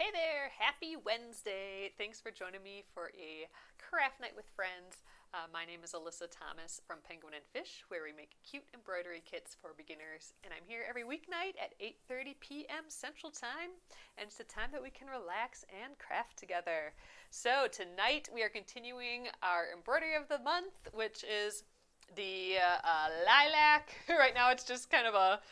Hey there, happy Wednesday. Thanks for joining me for a craft night with friends. Uh, my name is Alyssa Thomas from Penguin and Fish, where we make cute embroidery kits for beginners. And I'm here every weeknight at 8.30 p.m. Central Time, and it's a time that we can relax and craft together. So tonight we are continuing our embroidery of the month, which is the uh, uh, lilac. right now it's just kind of a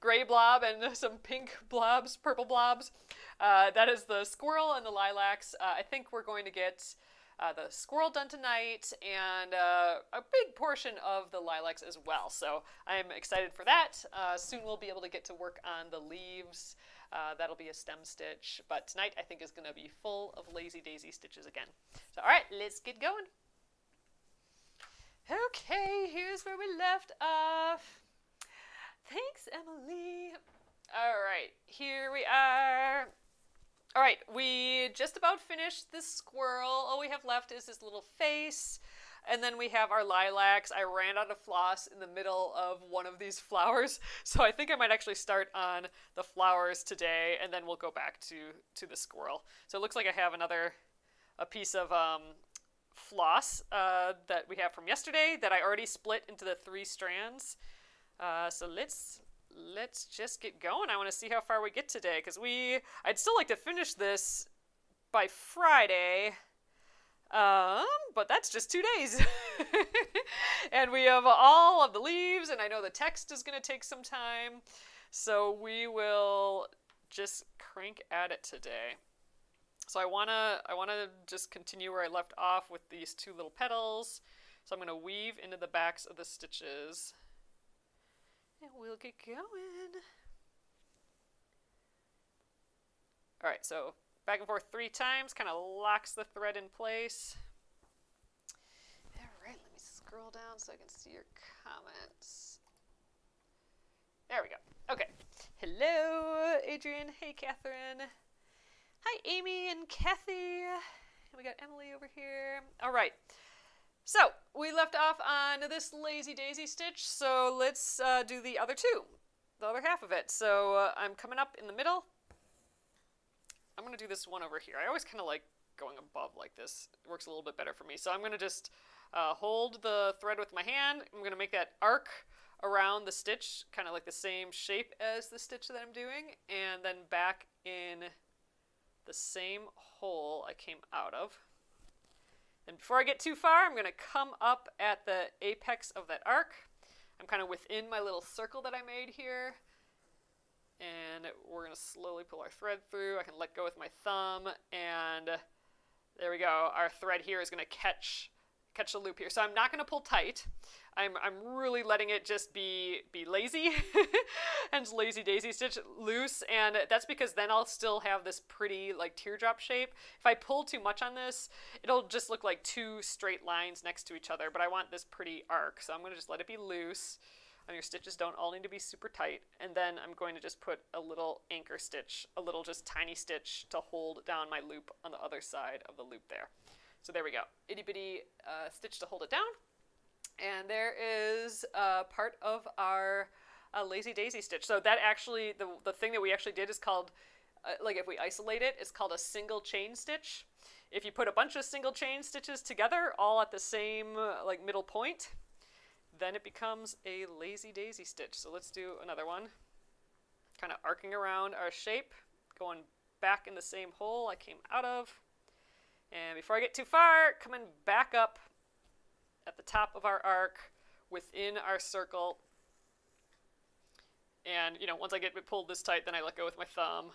gray blob and some pink blobs, purple blobs. Uh, that is the squirrel and the lilacs. Uh, I think we're going to get uh, the squirrel done tonight and uh, a big portion of the lilacs as well. So I'm excited for that. Uh, soon we'll be able to get to work on the leaves. That'll be a stem stitch. But tonight I think is going to be full of lazy daisy stitches again. So all right, let's get going. Okay, here's where we left off. Thanks, Emily. All right, here we are. All right, we just about finished this squirrel. All we have left is his little face. And then we have our lilacs. I ran out of floss in the middle of one of these flowers. So I think I might actually start on the flowers today and then we'll go back to, to the squirrel. So it looks like I have another a piece of um, floss uh, that we have from yesterday that I already split into the three strands. Uh, so let's let's just get going. I want to see how far we get today because we I'd still like to finish this by Friday. Um, but that's just two days. and we have all of the leaves, and I know the text is going to take some time. So we will just crank at it today. So I wanna I wanna just continue where I left off with these two little petals. So I'm gonna weave into the backs of the stitches. And we'll get going. Alright, so back and forth three times, kind of locks the thread in place. Alright, let me scroll down so I can see your comments. There we go. Okay. Hello, Adrian. Hey, Catherine. Hi, Amy and Kathy. We got Emily over here. All right. So we left off on this lazy daisy stitch, so let's uh, do the other two, the other half of it. So uh, I'm coming up in the middle. I'm to do this one over here. I always kind of like going above like this. It works a little bit better for me. So I'm to just uh, hold the thread with my hand. I'm to make that arc around the stitch, kind of like the same shape as the stitch that I'm doing, and then back in the same hole I came out of. And before I get too far, I'm going to come up at the apex of that arc. I'm kind of within my little circle that I made here. And we're going to slowly pull our thread through. I can let go with my thumb. And there we go. Our thread here is going to catch catch the loop here. So I'm not going to pull tight. I'm, I'm really letting it just be be lazy and lazy daisy stitch loose and that's because then I'll still have this pretty like teardrop shape. If I pull too much on this it'll just look like two straight lines next to each other but I want this pretty arc so I'm going to just let it be loose and your stitches don't all need to be super tight and then I'm going to just put a little anchor stitch, a little just tiny stitch to hold down my loop on the other side of the loop there. So there we go, itty bitty uh, stitch to hold it down and there is a part of our uh, lazy daisy stitch. So that actually, the, the thing that we actually did is called, uh, like if we isolate it, it's called a single chain stitch. If you put a bunch of single chain stitches together, all at the same uh, like middle point, then it becomes a lazy daisy stitch. So let's do another one. Kind of arcing around our shape, going back in the same hole I came out of. And before I get too far, coming back up at the top of our arc within our circle. And, you know, once I get it pulled this tight, then I let go with my thumb.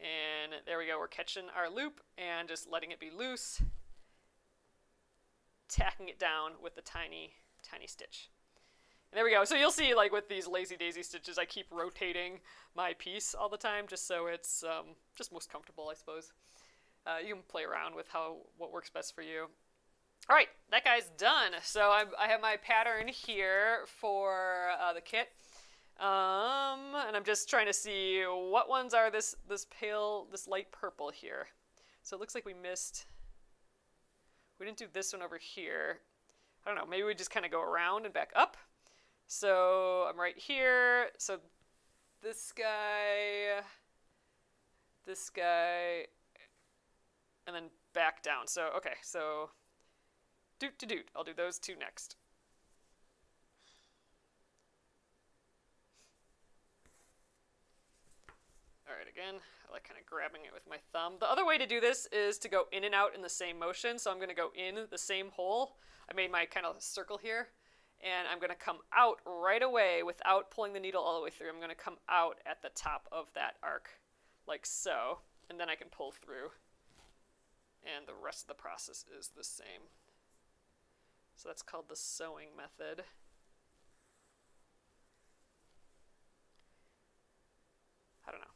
And there we go, we're catching our loop and just letting it be loose, tacking it down with the tiny, tiny stitch. And there we go. So you'll see, like with these lazy daisy stitches, I keep rotating my piece all the time, just so it's um, just most comfortable, I suppose. Uh, you can play around with how what works best for you. All right, that guy's done. So I, I have my pattern here for uh, the kit. Um, and I'm just trying to see what ones are this, this pale, this light purple here. So it looks like we missed, we didn't do this one over here. I don't know, maybe we just kind of go around and back up. So I'm right here. So this guy, this guy, and then back down. So, okay, so doot to doot. I'll do those two next. Alright, again, I like kind of grabbing it with my thumb. The other way to do this is to go in and out in the same motion. So I'm going to go in the same hole. I made my kind of circle here. And I'm going to come out right away without pulling the needle all the way through. I'm going to come out at the top of that arc, like so. And then I can pull through. And the rest of the process is the same. So that's called the sewing method. I don't know.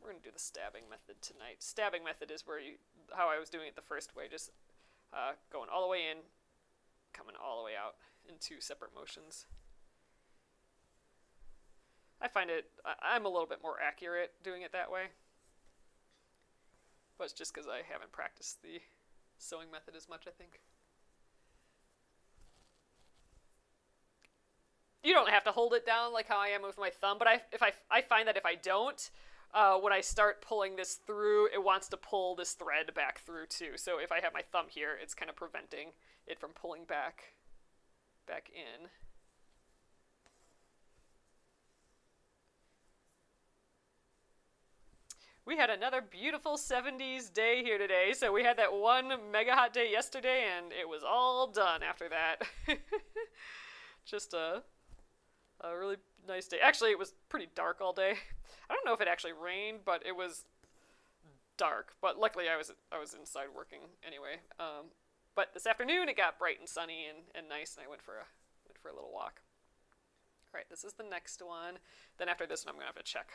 We're going to do the stabbing method tonight. Stabbing method is where you, how I was doing it the first way, just uh, going all the way in, coming all the way out in two separate motions. I find it, I, I'm a little bit more accurate doing it that way. But it's just because I haven't practiced the sewing method as much, I think. You don't have to hold it down like how I am with my thumb, but I, if I, I find that if I don't, uh, when I start pulling this through, it wants to pull this thread back through too. So if I have my thumb here, it's kind of preventing it from pulling back, back in. We had another beautiful 70s day here today. So we had that one mega hot day yesterday, and it was all done after that. Just a, a really nice day. Actually, it was pretty dark all day. I don't know if it actually rained, but it was dark. But luckily, I was I was inside working anyway. Um, but this afternoon, it got bright and sunny and, and nice, and I went for a went for a little walk. All right, this is the next one. Then after this one, I'm gonna have to check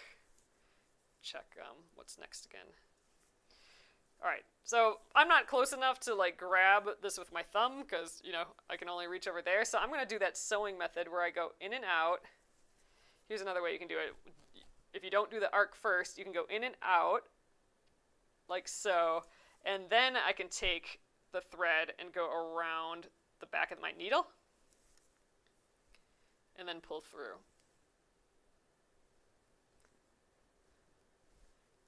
check um, what's next again. All right, so I'm not close enough to like grab this with my thumb because, you know, I can only reach over there. So I'm going to do that sewing method where I go in and out. Here's another way you can do it if you don't do the arc first, you can go in and out like so, and then I can take the thread and go around the back of my needle and then pull through.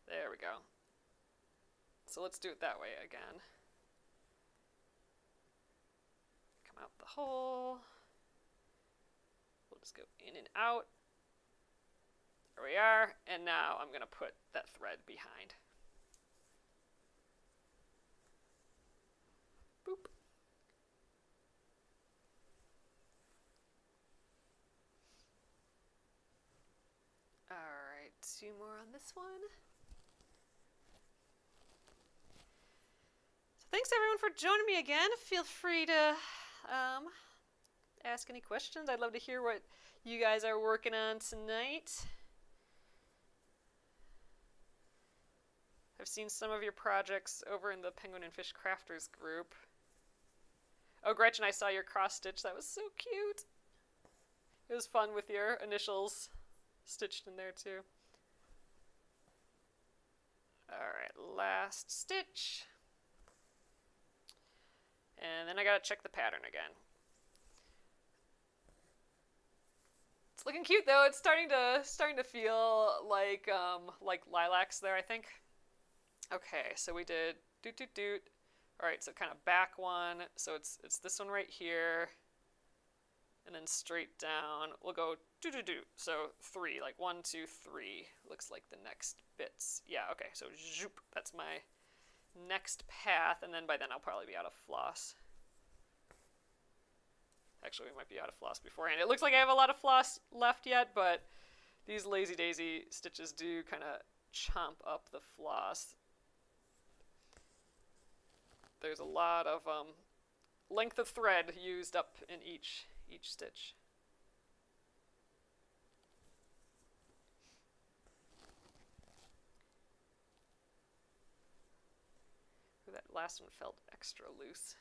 There we go. So let's do it that way again. Come out the hole. We'll just go in and out. There we are, and now I'm going to put that thread behind. Boop. Alright, two more on this one. Thanks everyone for joining me again. Feel free to um, ask any questions. I'd love to hear what you guys are working on tonight. I've seen some of your projects over in the Penguin and Fish Crafters group. Oh, Gretchen, I saw your cross stitch. That was so cute. It was fun with your initials stitched in there too. Alright, last stitch. And then I gotta check the pattern again. It's looking cute though. It's starting to starting to feel like um, like lilacs there, I think. Okay, so we did doot doot doot. All right, so kind of back one. So it's it's this one right here, and then straight down. We'll go doot doot doot. So three, like one, two, three. Looks like the next bits. Yeah. Okay. So zoop. That's my next path, and then by then I'll probably be out of floss. Actually, we might be out of floss beforehand. It looks like I have a lot of floss left yet, but these lazy daisy stitches do kind of chomp up the floss there's a lot of um, length of thread used up in each each stitch. Last one felt extra loose.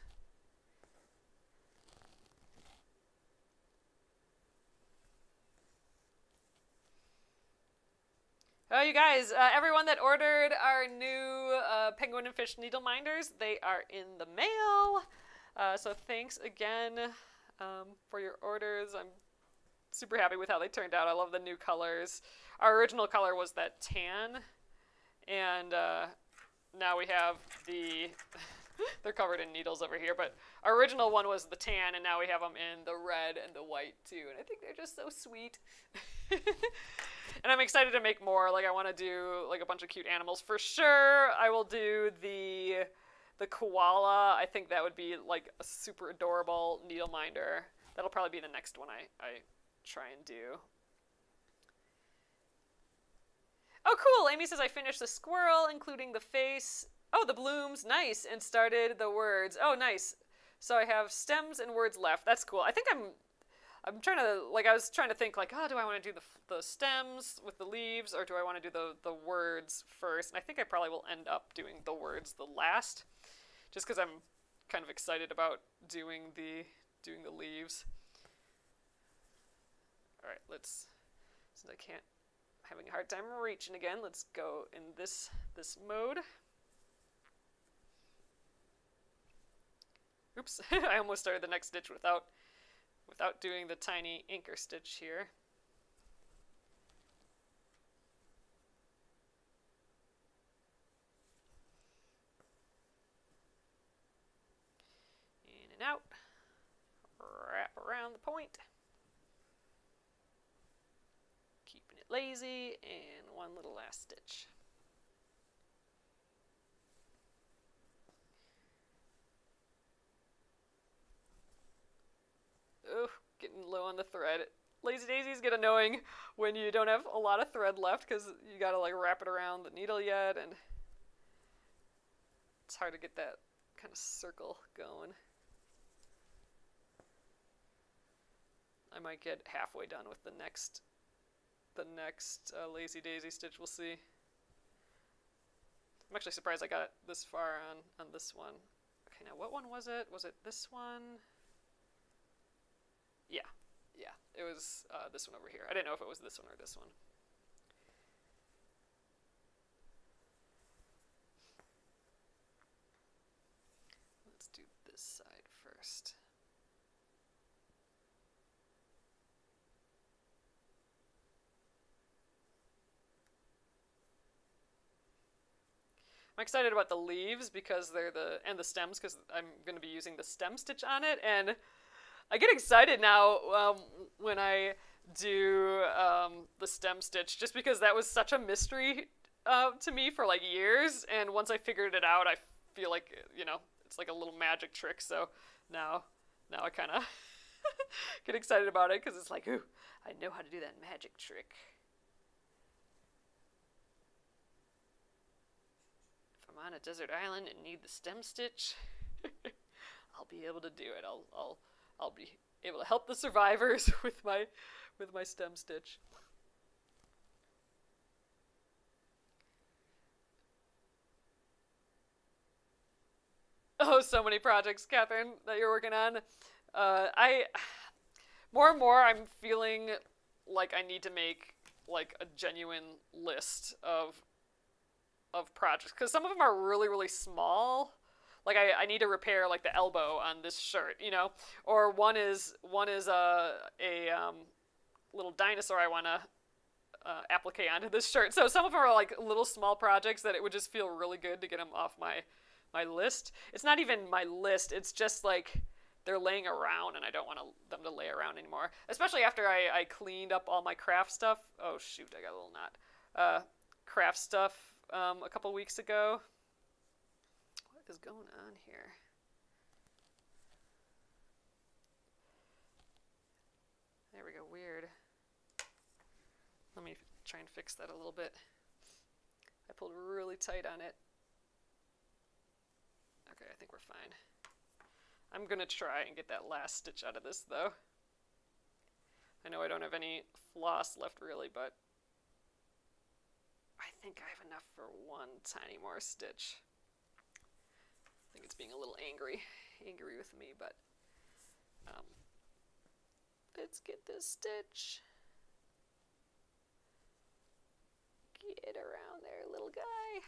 Oh, you guys, uh, everyone that ordered our new uh, Penguin and Fish needle minders, they are in the mail. Uh, so thanks again um, for your orders. I'm super happy with how they turned out. I love the new colors. Our original color was that tan, and uh, now we have the. they're covered in needles over here, but our original one was the tan, and now we have them in the red and the white too, and I think they're just so sweet. and I'm excited to make more. Like I want to do like a bunch of cute animals for sure. I will do the the koala. I think that would be like a super adorable needle minder. That'll probably be the next one I, I try and do. Oh, cool. Amy says I finished the squirrel, including the face. Oh, the blooms. Nice. And started the words. Oh, nice. So I have stems and words left. That's cool. I think I'm I'm trying to like I was trying to think like, oh, do I want to do the, the stems with the leaves or do I want to do the the words first? And I think I probably will end up doing the words the last, just because I'm kind of excited about doing the doing the leaves. All right, let's since I can't having a hard time reaching again. Let's go in this this mode. Oops, I almost started the next stitch without without doing the tiny anchor stitch here. In and out, wrap around the point. Keeping it lazy, and one little last stitch. oh, getting low on the thread. Lazy daisies get annoying when you don't have a lot of thread left because you gotta like wrap it around the needle yet, and it's hard to get that kind of circle going. I might get halfway done with the next, the next uh, lazy daisy stitch. We'll see. I'm actually surprised I got this far on on this one. Okay, now what one was it? Was it this one? Yeah, yeah, it was uh, this one over here. I didn't know if it was this one or this one. Let's do this side first. I'm excited about the leaves because they're the and the stems because I'm going to be using the stem stitch on it and I get excited now um, when I do um, the stem stitch just because that was such a mystery uh, to me for like years and once I figured it out I feel like you know it's like a little magic trick so now now I kind of get excited about it because it's like ooh I know how to do that magic trick I'm on a desert island and need the stem stitch I'll be able to do it I'll I'll I'll be able to help the survivors with my with my stem stitch. Oh, so many projects, Catherine, that you're working on. Uh, I more and more I'm feeling like I need to make like a genuine list of of projects because some of them are really really small like I, I need to repair like the elbow on this shirt, you know, or one is one is a a um, little dinosaur I want to uh, applique onto this shirt. So some of them are like little small projects that it would just feel really good to get them off my my list. It's not even my list. It's just like they're laying around and I don't want them to lay around anymore. Especially after I, I cleaned up all my craft stuff. Oh shoot, I got a little knot. Uh, craft stuff um, a couple weeks ago What is going on here? There we go, weird. Let me try and fix that a little bit. I pulled really tight on it. Okay, I think we're fine. I'm gonna try and get that last stitch out of this though. I know I don't have any floss left really, but I think I have enough for one tiny more stitch I think it's being a little angry, angry with me, but um, let's get this stitch. Get around there, little guy.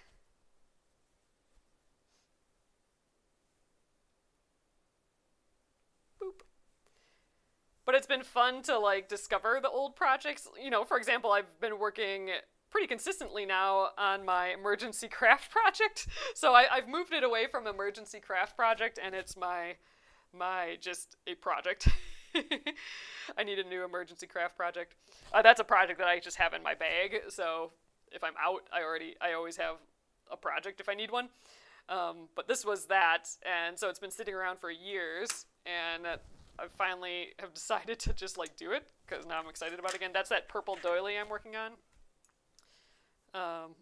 Boop. But it's been fun to like discover the old projects. You know, for example, I've been working pretty consistently now on my emergency craft project. So I, have moved it away from emergency craft project, and it's my my just a project. I need a new emergency craft project. Uh, that's a project that I just have in my bag. So if I'm out, I already I always have a project if I need one. Um, but this was that, and so it's been sitting around for years, and I finally have decided to just like do it because now I'm excited about it again. That's that purple doily I'm working on. Um,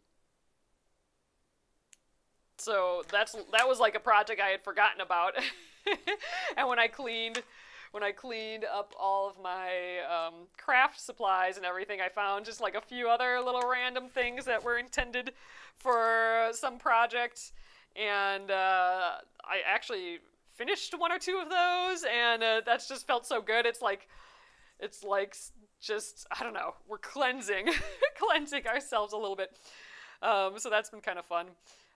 so that's that was like a project I had forgotten about, and when I cleaned when I cleaned up all of my um, craft supplies and everything, I found just like a few other little random things that were intended for some project, and uh, I actually finished one or two of those, and uh, that's just felt so good. It's like, it's like just I don't know, we're cleansing, cleansing ourselves a little bit. Um, so that's been kind of fun.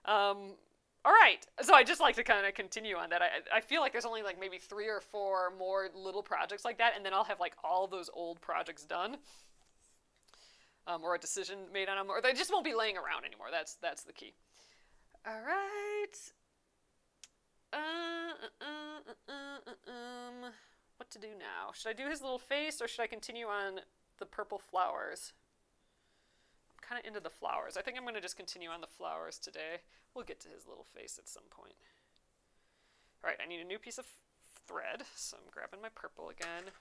Um, all right, so I just like to kind of continue on that. I, I feel like there's only like maybe three or four more little projects like that, and then I'll have like all those old projects done, um, or a decision made on them, or they just won't be laying around anymore. That's that's the key. All right. Uh, uh, uh, um, what to do now? Should I do his little face, or should I continue on the purple flowers? I'm kind of into the flowers. I think I'm going to just continue on the flowers today. We'll get to his little face at some point. All right, I need a new piece of thread, so I'm grabbing my purple again.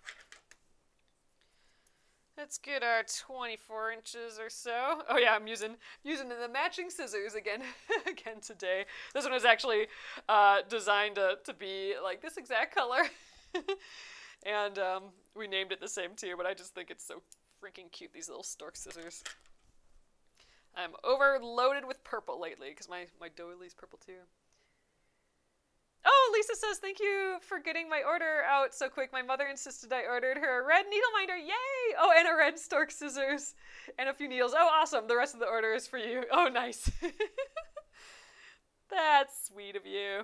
Let's get our 24 inches or so. Oh yeah, I'm using using the matching scissors again again today. This one was actually uh, designed to, to be like this exact color. and um, we named it the same too, but I just think it's so freaking cute, these little stork scissors. I'm overloaded with purple lately because my, my doily's purple too. Oh, Lisa says, thank you for getting my order out so quick. My mother insisted I ordered her a red needle minder. Yay! Oh, and a red stork scissors and a few needles. Oh, awesome. The rest of the order is for you. Oh, nice. That's sweet of you.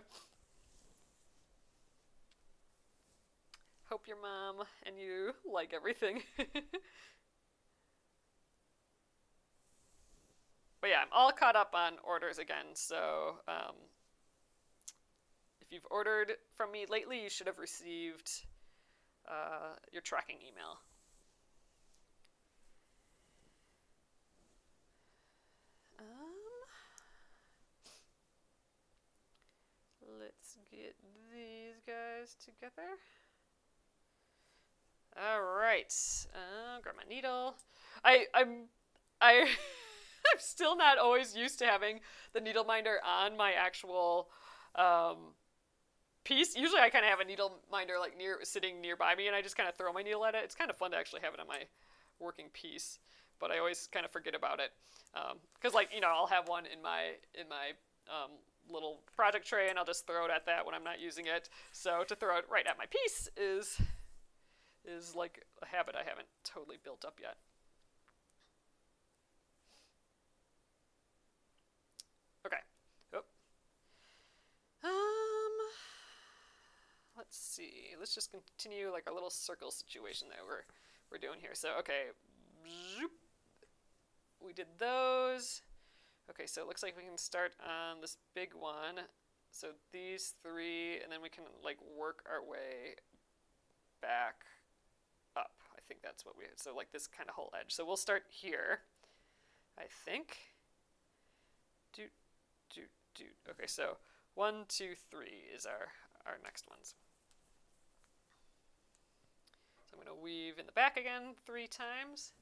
Hope your mom and you like everything. But yeah, I'm all caught up on orders again. So um, if you've ordered from me lately, you should have received uh, your tracking email. Um, let's get these guys together. All right, uh, grab my needle. I I'm I. I'm still not always used to having the needle minder on my actual um, piece. Usually I kind of have a needle minder like near sitting nearby me and I just kind of throw my needle at it. It's kind of fun to actually have it on my working piece, but I always kind of forget about it. Because um, like, you know, I'll have one in my, in my um, little project tray and I'll just throw it at that when I'm not using it. So to throw it right at my piece is, is like a habit I haven't totally built up yet. Um, let's see. Let's just continue like our little circle situation that we're we're doing here. So okay, we did those. Okay, so it looks like we can start on this big one. So these three, and then we can like work our way back think that's what we. So like this kind of whole edge. So we'll start here. I think. Do do do. Okay, so one, two, three is our, our next ones. So I'm going to weave in the back again three times.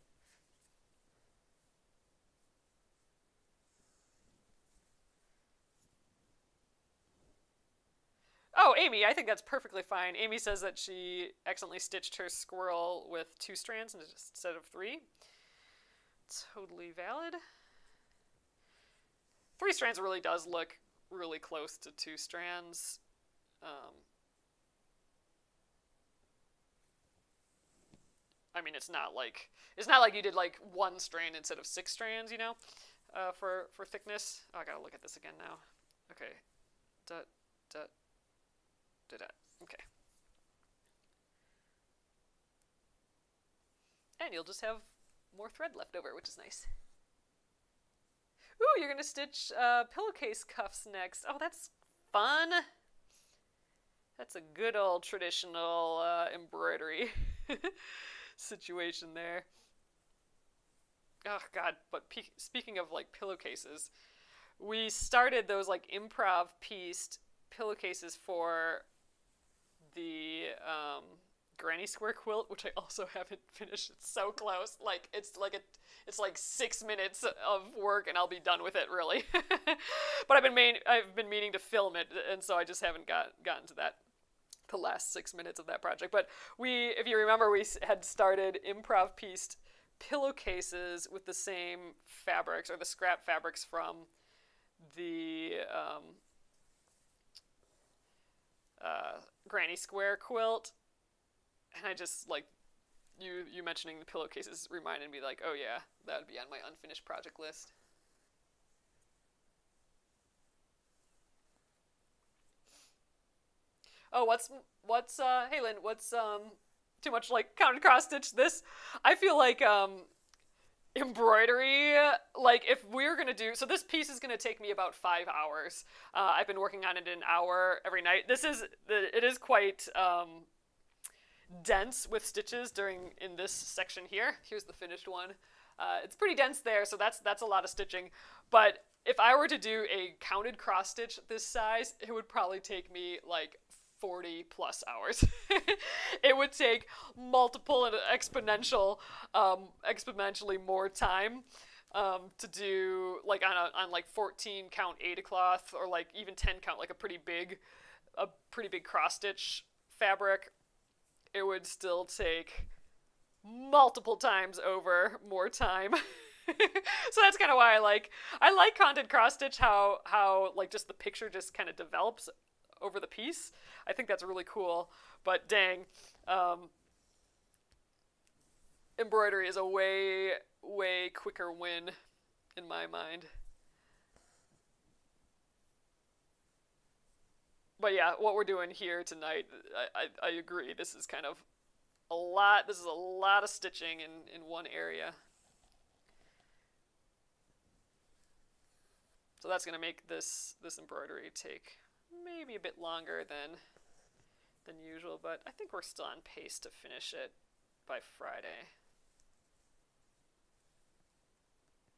Oh, Amy, I think that's perfectly fine. Amy says that she accidentally stitched her squirrel with two strands instead of three. Totally valid. Three strands really does look really close to two strands. Um, I mean, it's not like it's not like you did like one strand instead of six strands, you know, uh, for for thickness. Oh, I gotta look at this again now. Okay, dot dot dot dot. Okay, and you'll just have more thread left over, which is nice. Ooh, you're gonna stitch uh, pillowcase cuffs next. Oh, that's fun. That's a good old traditional uh, embroidery situation there. Oh God! But pe- speaking of like pillowcases, we started those like improv pieced pillowcases for the um, granny square quilt, which I also haven't finished. It's so close. Like it's like a it's like six minutes of work and I'll be done with it really. but I've been main I've been meaning to film it and so I just haven't got gotten to that the last six minutes of that project. But we, if you remember, we had started improv pieced pillowcases with the same fabrics or the scrap fabrics from the um, uh, Granny Square quilt, and I just like you you mentioning the pillowcases reminded me like, oh yeah, that would be on my unfinished project list. Oh, what's what's uh hey Lynn, what's um too much like counted cross stitch this? I feel like um embroidery like if we're gonna do so this piece is gonna take me about five hours. Uh, i've been working on it an hour every night. This is the it is quite um, dense with stitches during in this section here. Here's the finished one. Uh, it's pretty dense there so that's that's a lot of stitching. But if i were to do a counted cross stitch this size it would probably take me like 40 plus hours. it would take multiple and exponential, um, exponentially more time um, to do like on a, on like 14 count Aida cloth or like even 10 count, like a pretty big, a pretty big cross stitch fabric. It would still take multiple times over more time. so that's kind of why I like I like counted cross stitch how how like just the picture just kind of develops over the piece. I think that's really cool. But dang, um, embroidery is a way, way quicker win in my mind. But yeah, what we're doing here tonight, I, I, I agree. This is kind of a lot. This is a lot of stitching in, in one area. So that's going to make this, this embroidery take maybe a bit longer than than usual, but I think we're still on pace to finish it by Friday.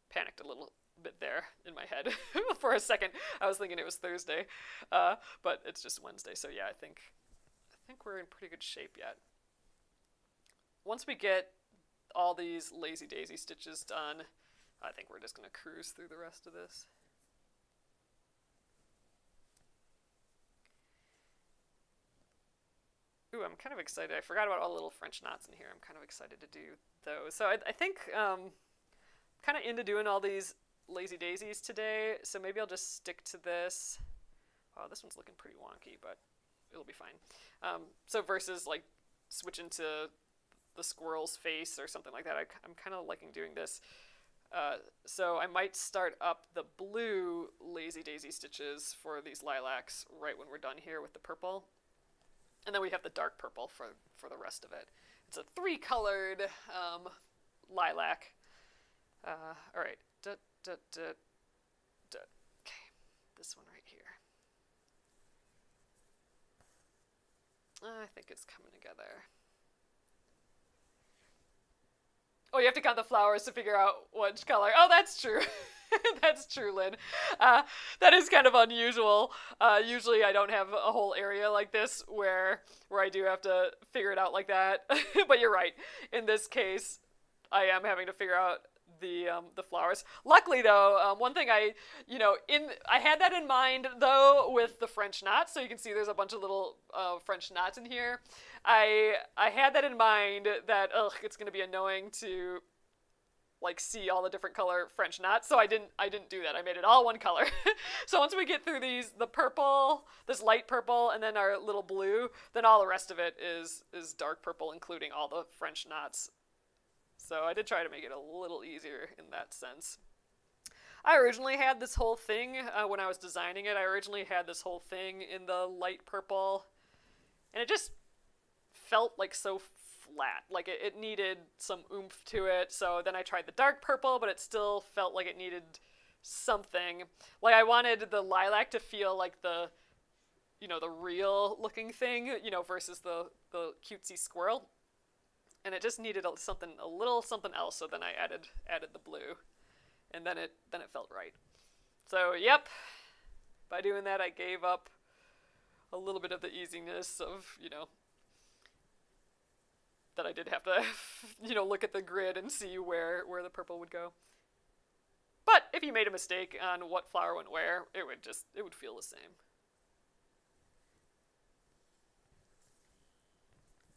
Panicked a little bit there in my head for a second. I was thinking it was Thursday, uh, but it's just Wednesday. So yeah, I think I think we're in pretty good shape yet. Once we get all these lazy daisy stitches done, I think we're just gonna cruise through the rest of this. Ooh, I'm kind of excited. I forgot about all the little French knots in here. I'm kind of excited to do those. So I, I think um, kind of into doing all these lazy daisies today. So maybe I'll just stick to this. Oh, this one's looking pretty wonky, but it'll be fine. Um, so versus like switching to the squirrel's face or something like that, I, am kind of liking doing this. Uh, so I might start up the blue lazy daisy stitches for these lilacs right when we're done here with the purple. And then we have the dark purple for, for the rest of it. It's a three colored um, lilac. Uh, all right. Da, da, da. Okay, this one right here. I think it's coming together. Oh, you have to count the flowers to figure out which color. Oh, that's true. that's true, Lynn. Uh, that is kind of unusual. Uh, usually, I don't have a whole area like this where where I do have to figure it out like that. but you're right. In this case, I am having to figure out the um, the flowers. Luckily, though, um, one thing I you know in I had that in mind though with the French knots. So you can see there's a bunch of little uh, French knots in here. I I had that in mind that ugh, it's gonna be annoying to like see all the different color French knots. So I didn't I didn't do that. I made it all one color. so once we get through these, the purple, this light purple, and then our little blue, then all the rest of it is is dark purple, including all the French knots. So I did try to make it a little easier in that sense. I originally had this whole thing uh, when I was designing it. I originally had this whole thing in the light purple, and it just felt like so flat. Like it, it needed some oomph to it. So then I tried the dark purple, but it still felt like it needed something. Like I wanted the lilac to feel like the you know, the real looking thing, you know, versus the the cutesy squirrel. And it just needed a, something a little something else, so then I added added the blue. And then it then it felt right. So, yep. By doing that I gave up a little bit of the easiness of, you know, that I did have to, you know, look at the grid and see where where the purple would go. But if you made a mistake on what flower went where, it would just it would feel the same.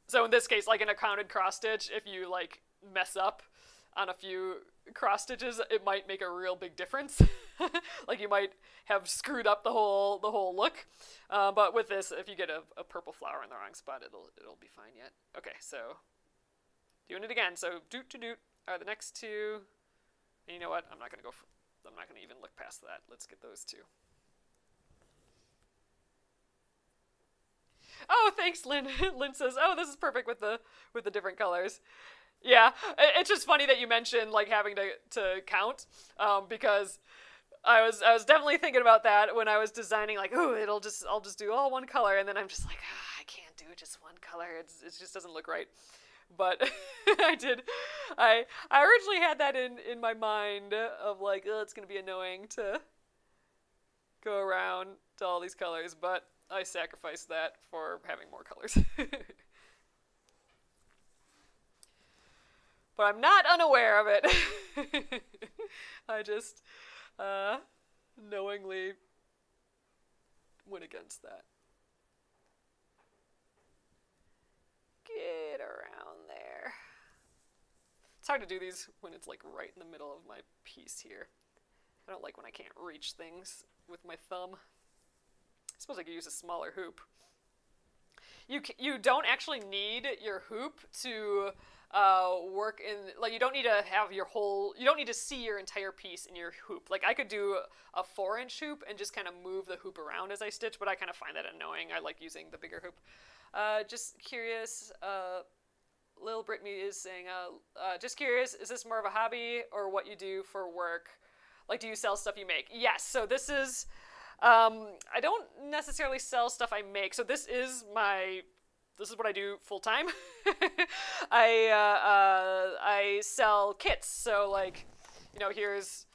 So in this case, like an accounted cross stitch, if you like mess up on a few cross stitches, it might make a real big difference. like you might have screwed up the whole the whole look. Uh, but with this, if you get a, a purple flower in the wrong spot, it'll it'll be fine yet. Okay, so doing it again. So doot to doot are the next two. And you know what? I'm not gonna go. For, I'm not gonna even look past that. Let's get those two. Oh, thanks, Lynn. Lynn says, "Oh, this is perfect with the with the different colors." Yeah, it's just funny that you mentioned like having to to count, um, because I was I was definitely thinking about that when I was designing. Like, oh, it'll just I'll just do all one color, and then I'm just like, ah, I can't do just one color. It's it just doesn't look right. But I did. I I originally had that in in my mind of like, oh, it's gonna be annoying to go around to all these colors, but I sacrificed that for having more colors. but I'm not unaware of it. I just uh, knowingly went against that. Get around there. It's hard to do these when it's like right in the middle of my piece here. I don't like when I can't reach things with my thumb. I suppose I could use a smaller hoop. You, you don't actually need your hoop to uh, work in, like you don't need to have your whole, you don't need to see your entire piece in your hoop. Like I could do a four inch hoop and just kind of move the hoop around as I stitch, but I kind of find that annoying. I like using the bigger hoop. Uh, just curious, uh, Lil Brittany is saying, uh, uh, just curious, is this more of a hobby or what you do for work? Like, do you sell stuff you make? Yes. So this is um, I don't necessarily sell stuff I make, so this is my this is what I do full time. I uh, uh, I sell kits, so like you know here's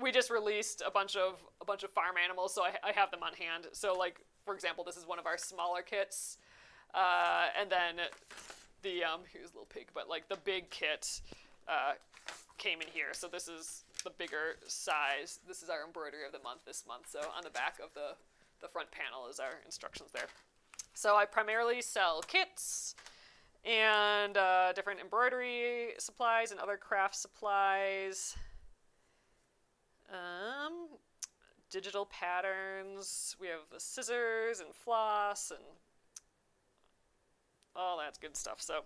we just released a bunch of a bunch of farm animals, so I, I have them on hand. So like for example, this is one of our smaller kits, uh, and then the um here's a little pig, but like the big kit uh, came in here. So this is the bigger size. This is our embroidery of the month this month. So on the back of the, the front panel is our instructions there. So I primarily sell kits and uh, different embroidery supplies and other craft supplies. Um, digital patterns. We have the scissors and floss and all that's good stuff. So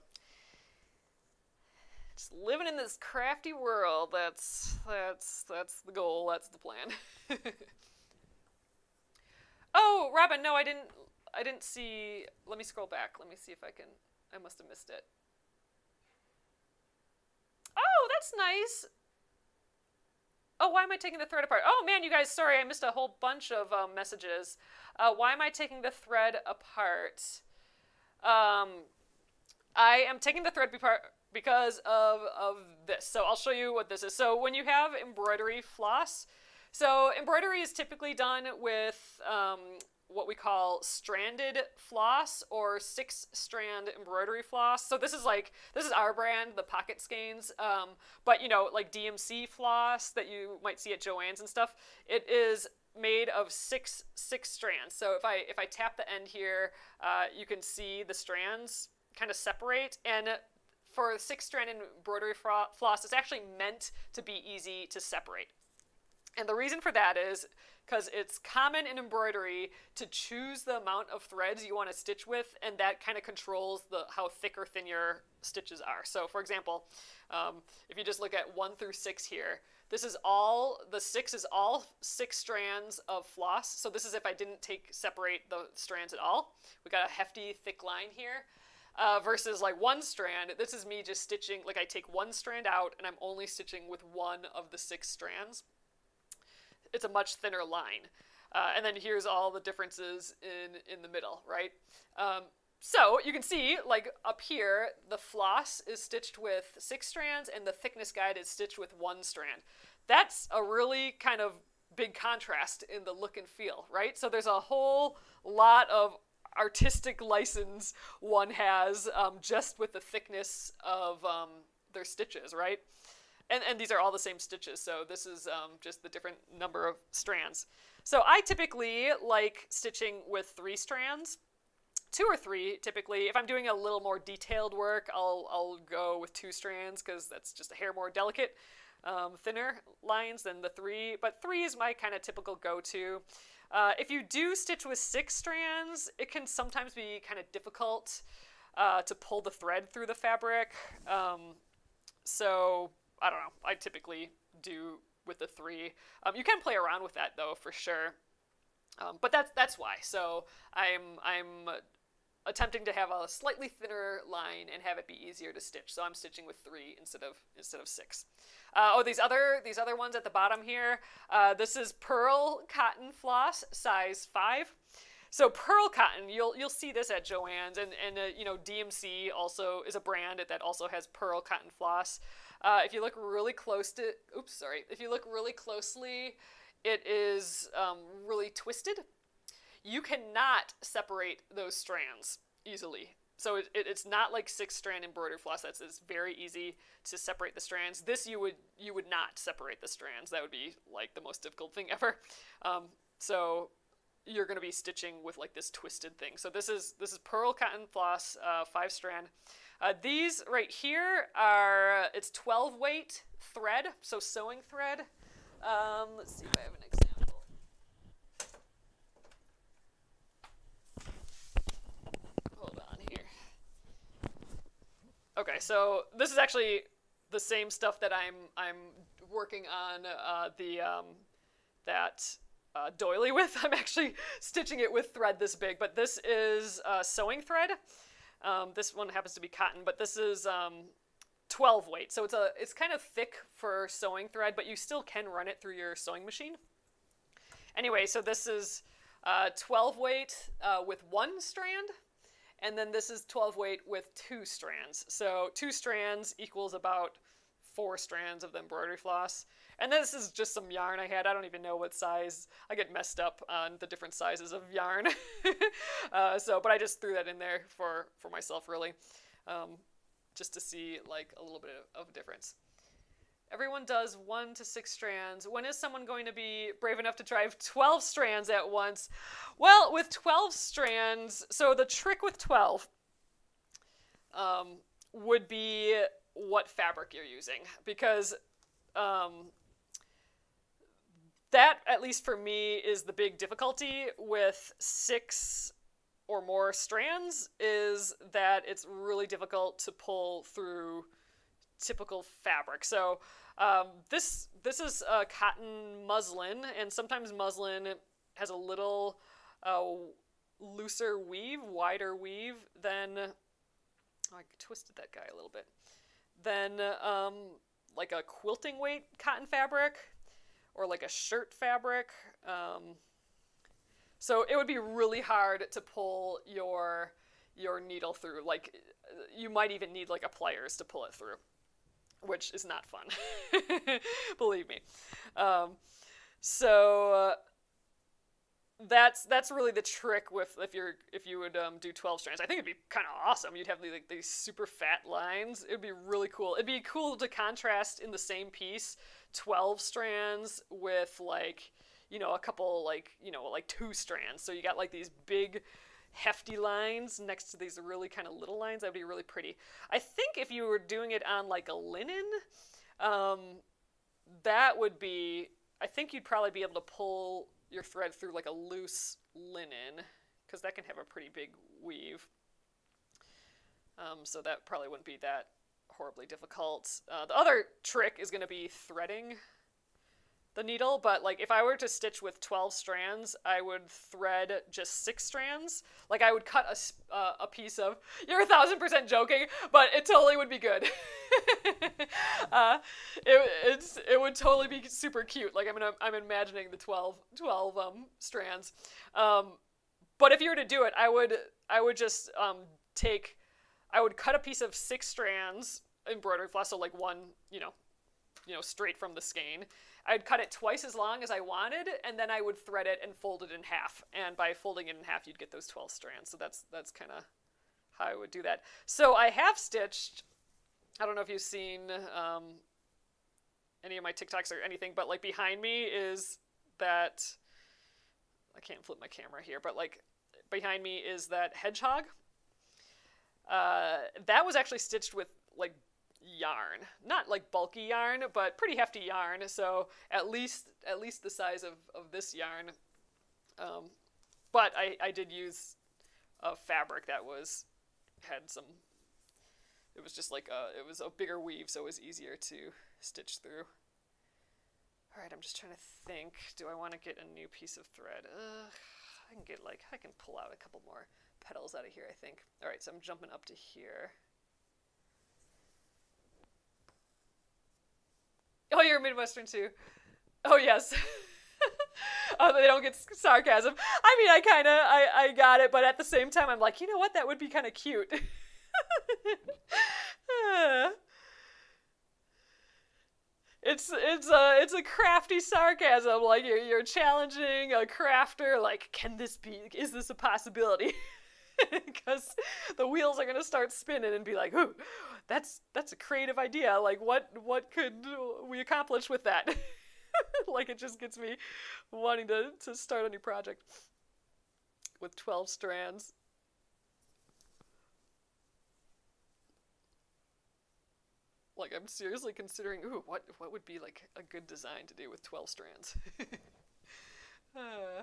just living in this crafty world. That's that's that's the goal. That's the plan. oh, Robin, no, I didn't. I didn't see. Let me scroll back. Let me see if I can. I must have missed it. Oh, that's nice. Oh, why am I taking the thread apart? Oh man, you guys, sorry, I missed a whole bunch of um, messages. Uh, why am I taking the thread apart? Um, I am taking the thread apart because of, of this. So I'll show you what this is. So when you have embroidery floss, so embroidery is typically done with um, what we call stranded floss or six strand embroidery floss. So this is like, this is our brand, the Pocket Skeins. Um, but you know, like DMC floss that you might see at Joann's and stuff, it is made of six six strands. So if I if I tap the end here, uh, you can see the strands kind of separate and for six strand embroidery floss, it's actually meant to be easy to separate. And the reason for that is because it's common in embroidery to choose the amount of threads you want to stitch with, and that kind of controls the how thick or thin your stitches are. So, for example, um, if you just look at one through six here, this is all the six is all six strands of floss. So this is if I didn't take separate the strands at all. We got a hefty thick line here uh, versus like one strand. This is me just stitching, like I take one strand out and I'm only stitching with one of the six strands. It's a much thinner line. Uh, and then here's all the differences in, in the middle, right? Um, so you can see, like up here, the floss is stitched with six strands and the thickness guide is stitched with one strand. That's a really kind of big contrast in the look and feel, right? So there's a whole lot of artistic license one has um, just with the thickness of um, their stitches, right? And, and these are all the same stitches, so this is um, just the different number of strands. So I typically like stitching with three strands, two or three typically. If I'm doing a little more detailed work, I'll, I'll go with two strands because that's just a hair more delicate, um, thinner lines than the three, but three is my kind of typical go-to. Uh, if you do stitch with six strands, it can sometimes be kind of difficult uh, to pull the thread through the fabric. Um, so I don't know. I typically do with the three. Um, you can play around with that though, for sure. Um, but that's that's why. So I'm I'm attempting to have a slightly thinner line and have it be easier to stitch. So I'm stitching with three instead of instead of six. Uh, oh, these other these other ones at the bottom here. Uh, this is pearl cotton floss, size five. So pearl cotton, you'll you'll see this at Joann's, and and uh, you know DMC also is a brand that also has pearl cotton floss. Uh, if you look really close to, oops, sorry. If you look really closely, it is um, really twisted. You cannot separate those strands easily. So it, it, it's not like six strand embroidered floss. That's it's very easy to separate the strands. This you would you would not separate the strands. That would be like the most difficult thing ever. Um, so you're going to be stitching with like this twisted thing. So this is this is pearl cotton floss, uh, five strand. Uh, these right here are it's 12 weight thread, so sewing thread. Um, let's see if I have an example. Hold on here. Okay, so this is actually the same stuff that I'm I'm working on uh, the um, that uh, doily with. I'm actually stitching it with thread this big, but this is uh, sewing thread. Um, this one happens to be cotton, but this is um, 12 weight. So it's a it's kind of thick for sewing thread, but you still can run it through your sewing machine. Anyway, so this is uh, 12 weight uh, with one strand, and then this is 12 weight with two strands. So two strands equals about four strands of the embroidery floss. And this is just some yarn I had. I don't even know what size. I get messed up on the different sizes of yarn. uh, so, but I just threw that in there for, for myself, really, um, just to see like a little bit of, of difference. Everyone does one to six strands. When is someone going to be brave enough to drive 12 strands at once? Well, with 12 strands, so the trick with 12 um, would be what fabric you're using because um, that, at least for me, is the big difficulty with six or more strands is that it's really difficult to pull through typical fabric. So um, this this is a cotton muslin, and sometimes muslin has a little uh, looser weave, wider weave than. Oh, I twisted that guy a little bit. Than um, like a quilting weight cotton fabric or like a shirt fabric. Um, so it would be really hard to pull your your needle through. Like you might even need like a pliers to pull it through, which is not fun. Believe me. Um, so uh, that's that's really the trick with if you're if you would um, do 12 strands. I think it'd be kind of awesome. You'd have like these super fat lines. It'd be really cool. It'd be cool to contrast in the same piece 12 strands with like you know a couple like you know like two strands. So you got like these big hefty lines next to these really kind of little lines. That'd be really pretty. I think if you were doing it on like a linen, um, that would be. I think you'd probably be able to pull your thread through like a loose linen because that can have a pretty big weave. Um, so that probably wouldn't be that horribly difficult. Uh, the other trick is going to be threading the needle, but like if I were to stitch with 12 strands, I would thread just six strands. Like I would cut a, uh, a piece of, you're a thousand percent joking, but it totally would be good. uh, it, it's, it would totally be super cute. Like I'm, I'm imagining the 12, 12 um, strands. Um, but if you were to do it, I would, I would just um, take, I would cut a piece of six strands embroidery floss, so like one, you know, you know, straight from the skein. I'd cut it twice as long as I wanted, and then I would thread it and fold it in half. And by folding it in half, you'd get those 12 strands. So that's that's kind of how I would do that. So I have stitched. I don't know if you've seen um, any of my TikToks or anything, but like behind me is that. I can't flip my camera here, but like behind me is that hedgehog. Uh, that was actually stitched with like yarn. Not like bulky yarn, but pretty hefty yarn. So at least at least the size of, of this yarn. Um, but I, I did use a fabric that was had some it was just like a it was a bigger weave so it was easier to stitch through. Alright, I'm just trying to think. Do I want to get a new piece of thread? Uh, I can get like I can pull out a couple more petals out of here, I think. Alright, so I'm jumping up to here. Oh, you're a Midwestern too. Oh yes. oh, they don't get sarcasm. I mean, I kind of, I, I got it, but at the same time, I'm like, you know what? That would be kind of cute. it's it's a it's a crafty sarcasm. Like you're you're challenging a crafter. Like, can this be? Is this a possibility? Because the wheels are gonna start spinning and be like, ooh, that's that's a creative idea. Like what what could we accomplish with that? like it just gets me wanting to, to start a new project with 12 strands. Like I'm seriously considering, ooh, what what would be like a good design to do with 12 strands? uh.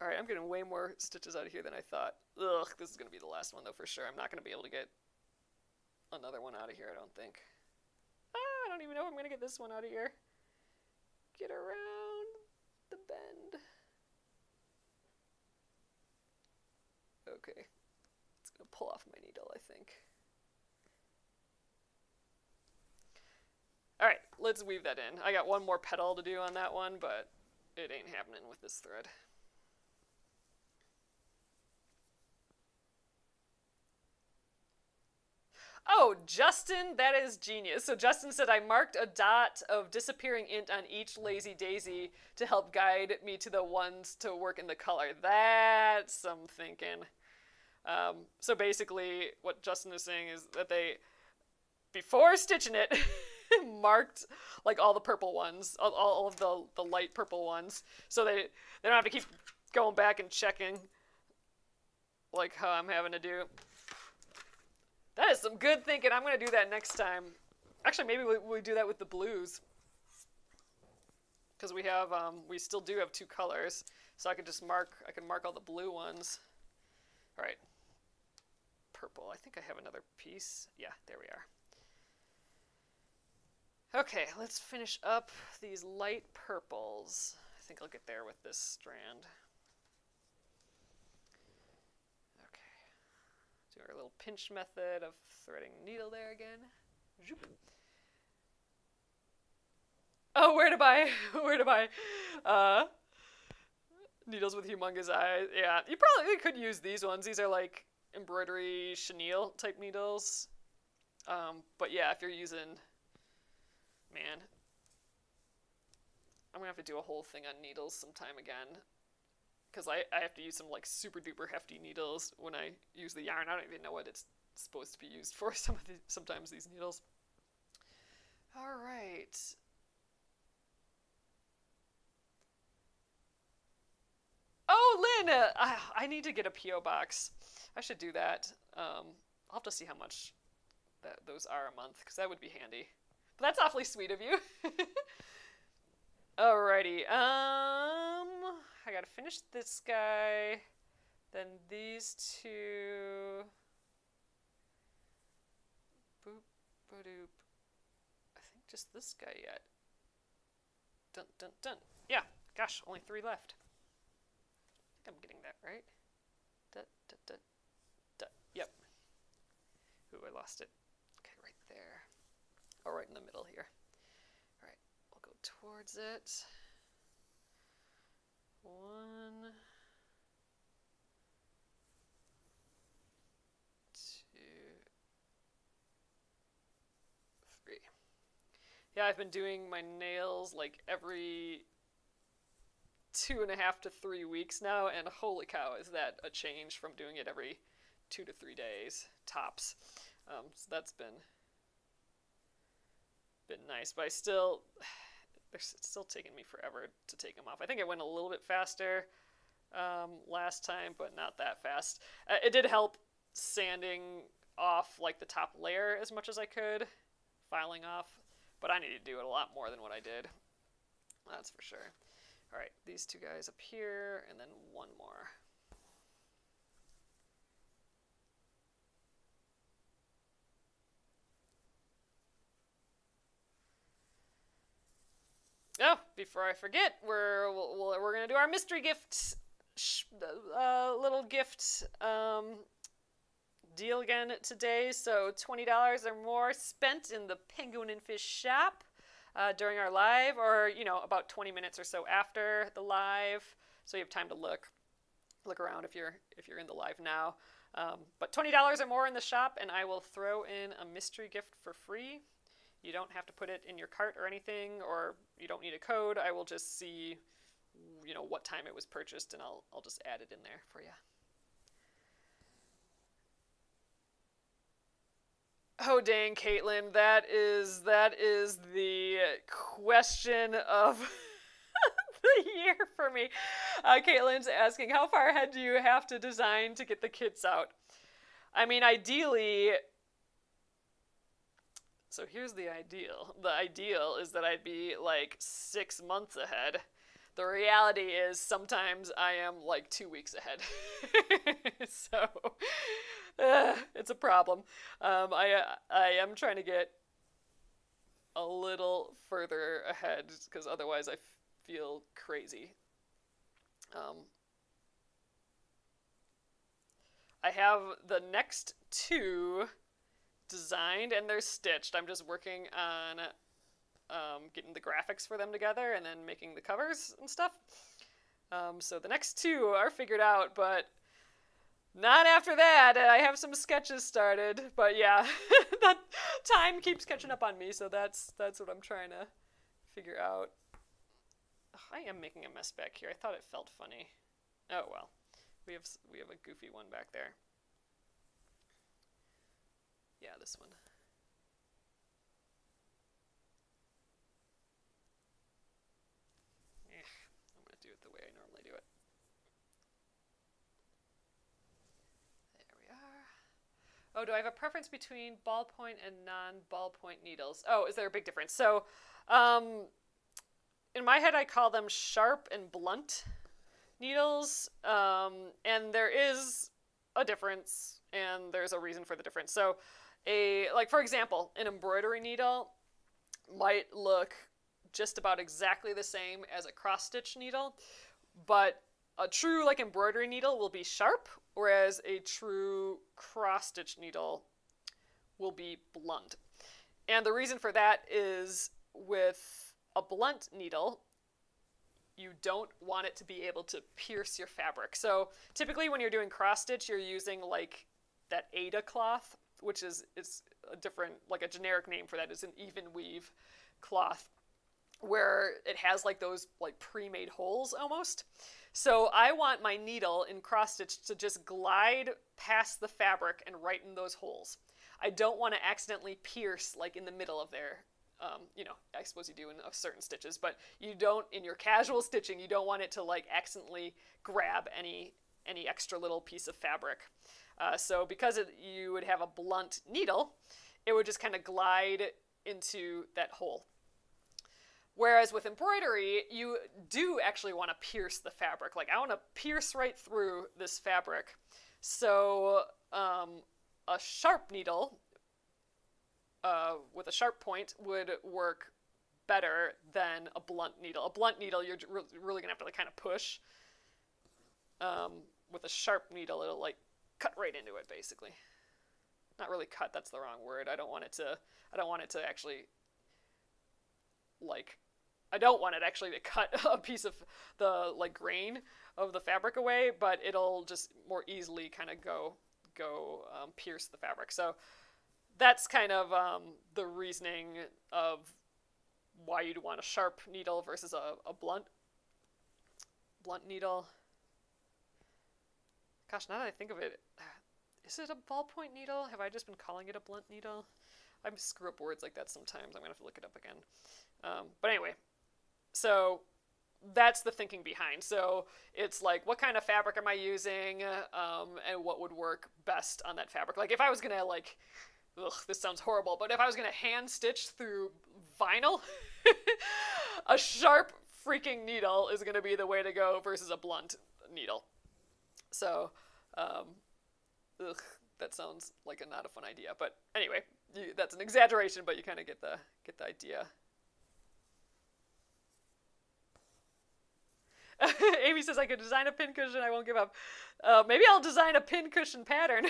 Alright, I'm getting way more stitches out of here than I thought. Ugh, this is going to be the last one though for sure. I'm not going to be able to get another one out of here, I don't think. Ah, I don't even know if I'm going to get this one out of here. Get around the bend. Okay. It's going to pull off my needle, I think. Alright, let's weave that in. I got one more petal to do on that one, but it ain't happening with this thread. Oh, Justin, that is genius. So Justin said, I marked a dot of disappearing ink on each lazy daisy to help guide me to the ones to work in the color. That's some thinking. Um, so basically, what Justin is saying is that they, before stitching it, marked like all the purple ones, all, all of the, the light purple ones, so they, they don't have to keep going back and checking like how I'm having to do. That is some good thinking. I'm going to do that next time. Actually, maybe we, we do that with the blues. Because we have, um, we still do have two colors. So I could just mark, I can mark all the blue ones. All right. Purple. I think I have another piece. Yeah, there we are. Okay, let's finish up these light purples. I think I'll get there with this strand. Our little pinch method of threading needle there again. Zoop. Oh, where to buy? where to buy? Uh, needles with humongous eyes. Yeah, you probably could use these ones. These are like embroidery chenille type needles. Um, but yeah, if you're using, man, I'm gonna have to do a whole thing on needles sometime again because I, I have to use some like super duper hefty needles when I use the yarn. I don't even know what it's supposed to be used for some of the, sometimes these needles. All right. Oh, Lynn! Uh, I, I need to get a P.O. box. I should do that. Um, I'll have to see how much that those are a month, because that would be handy. But that's awfully sweet of you. Alrighty. Um, I gotta finish this guy. Then these two. Boop, boop. I think just this guy yet. Dun dun dun. Yeah, gosh, only three left. I think I'm getting that right. Da, da, da. Yep. Ooh, I lost it. Okay, right there. Oh, right in the middle here. All right, we'll go towards it. One. Yeah, I've been doing my nails like every two and a half to three weeks now, and holy cow, is that a change from doing it every two to three days tops. Um, so that's been been nice, but I still they're still taking me forever to take them off. I think it went a little bit faster um, last time, but not that fast. Uh, it did help sanding off like the top layer as much as I could, filing off but I need to do it a lot more than what I did. That's for sure. All right, these two guys up here, and then one more. Oh, before I forget, we're we're, we're gonna do our mystery gift, uh, little gift um, deal again today. So $20 or more spent in the Penguin and Fish shop uh, during our live, or you know, about 20 minutes or so after the live. So you have time to look look around if you're if you're in the live now. Um, but $20 or more in the shop, and I will throw in a mystery gift for free. You don't have to put it in your cart or anything, or you don't need a code. I will just see, you know, what time it was purchased, and I'll I'll just add it in there for you. Oh dang, Caitlin, that is that is the question of the year for me. Uh, Caitlin's asking, how far ahead do you have to design to get the kits out? I mean, ideally. So here's the ideal. The ideal is that I'd be like six months ahead. The reality is sometimes I am like two weeks ahead. so uh, it's a problem. Um, I I am trying to get a little further ahead because otherwise I feel crazy. Um, I have the next two designed and they're stitched. I'm just working on um, getting the graphics for them together and then making the covers and stuff. Um, so the next two are figured out, but not after that. I have some sketches started, but yeah, that time keeps catching up on me, so that's that's what I'm trying to figure out. I am making a mess back here. I thought it felt funny. Oh well. We have we have a goofy one back there. Yeah, this one. Eh, I'm going to do it the way I normally do it. There we are. Oh, do I have a preference between ballpoint and non-ballpoint needles? Oh, is there a big difference? So, um, in my head, I call them sharp and blunt needles, um, and there is a difference, and there's a reason for the difference. So, a like for example, an embroidery needle might look just about exactly the same as a cross stitch needle, but a true like embroidery needle will be sharp whereas a true cross-stitch needle will be blunt. And the reason for that is with a blunt needle, you don't want it to be able to pierce your fabric. So typically when you're doing cross stitch, you're using like that Aida cloth, which is it's a different, like a generic name for that is an even weave cloth, where it has like those like pre-made holes almost. So I want my needle in cross stitch to just glide past the fabric and right in those holes. I don't want to accidentally pierce like in the middle of there. Um, you know, I suppose you do in certain stitches, but you don't in your casual stitching. You don't want it to like accidentally grab any any extra little piece of fabric. Uh, so because it, you would have a blunt needle, it would just kind of glide into that hole. Whereas with embroidery, you do actually want to pierce the fabric. Like, I want to pierce right through this fabric. So, um, a sharp needle uh, with a sharp point would work better than a blunt needle. A blunt needle, you're really gonna have to like kind of push. Um, with a sharp needle, it'll like cut right into it, basically. Not really cut. That's the wrong word. I don't want it to. I don't want it to actually. Like, I don't want it actually to cut a piece of the like grain of the fabric away, but it'll just more easily kind of go go um, pierce the fabric. So that's kind of um, the reasoning of why you'd want a sharp needle versus a, a blunt blunt needle. Gosh, now that I think of it, is it a ballpoint needle? Have I just been calling it a blunt needle? I screw up words like that sometimes. I'm gonna have to look it up again. Um, but anyway, so that's the thinking behind. So it's like, what kind of fabric am I using, um, and what would work best on that fabric? Like if I was gonna like, ugh, this sounds horrible, but if I was gonna hand stitch through vinyl, a sharp freaking needle is gonna be the way to go versus a blunt needle. So, um, ugh, that sounds like a not a fun idea. But anyway, you, that's an exaggeration, but you kind of get the get the idea. Amy says I could design a pincushion. I won't give up. Uh, maybe I'll design a pincushion pattern,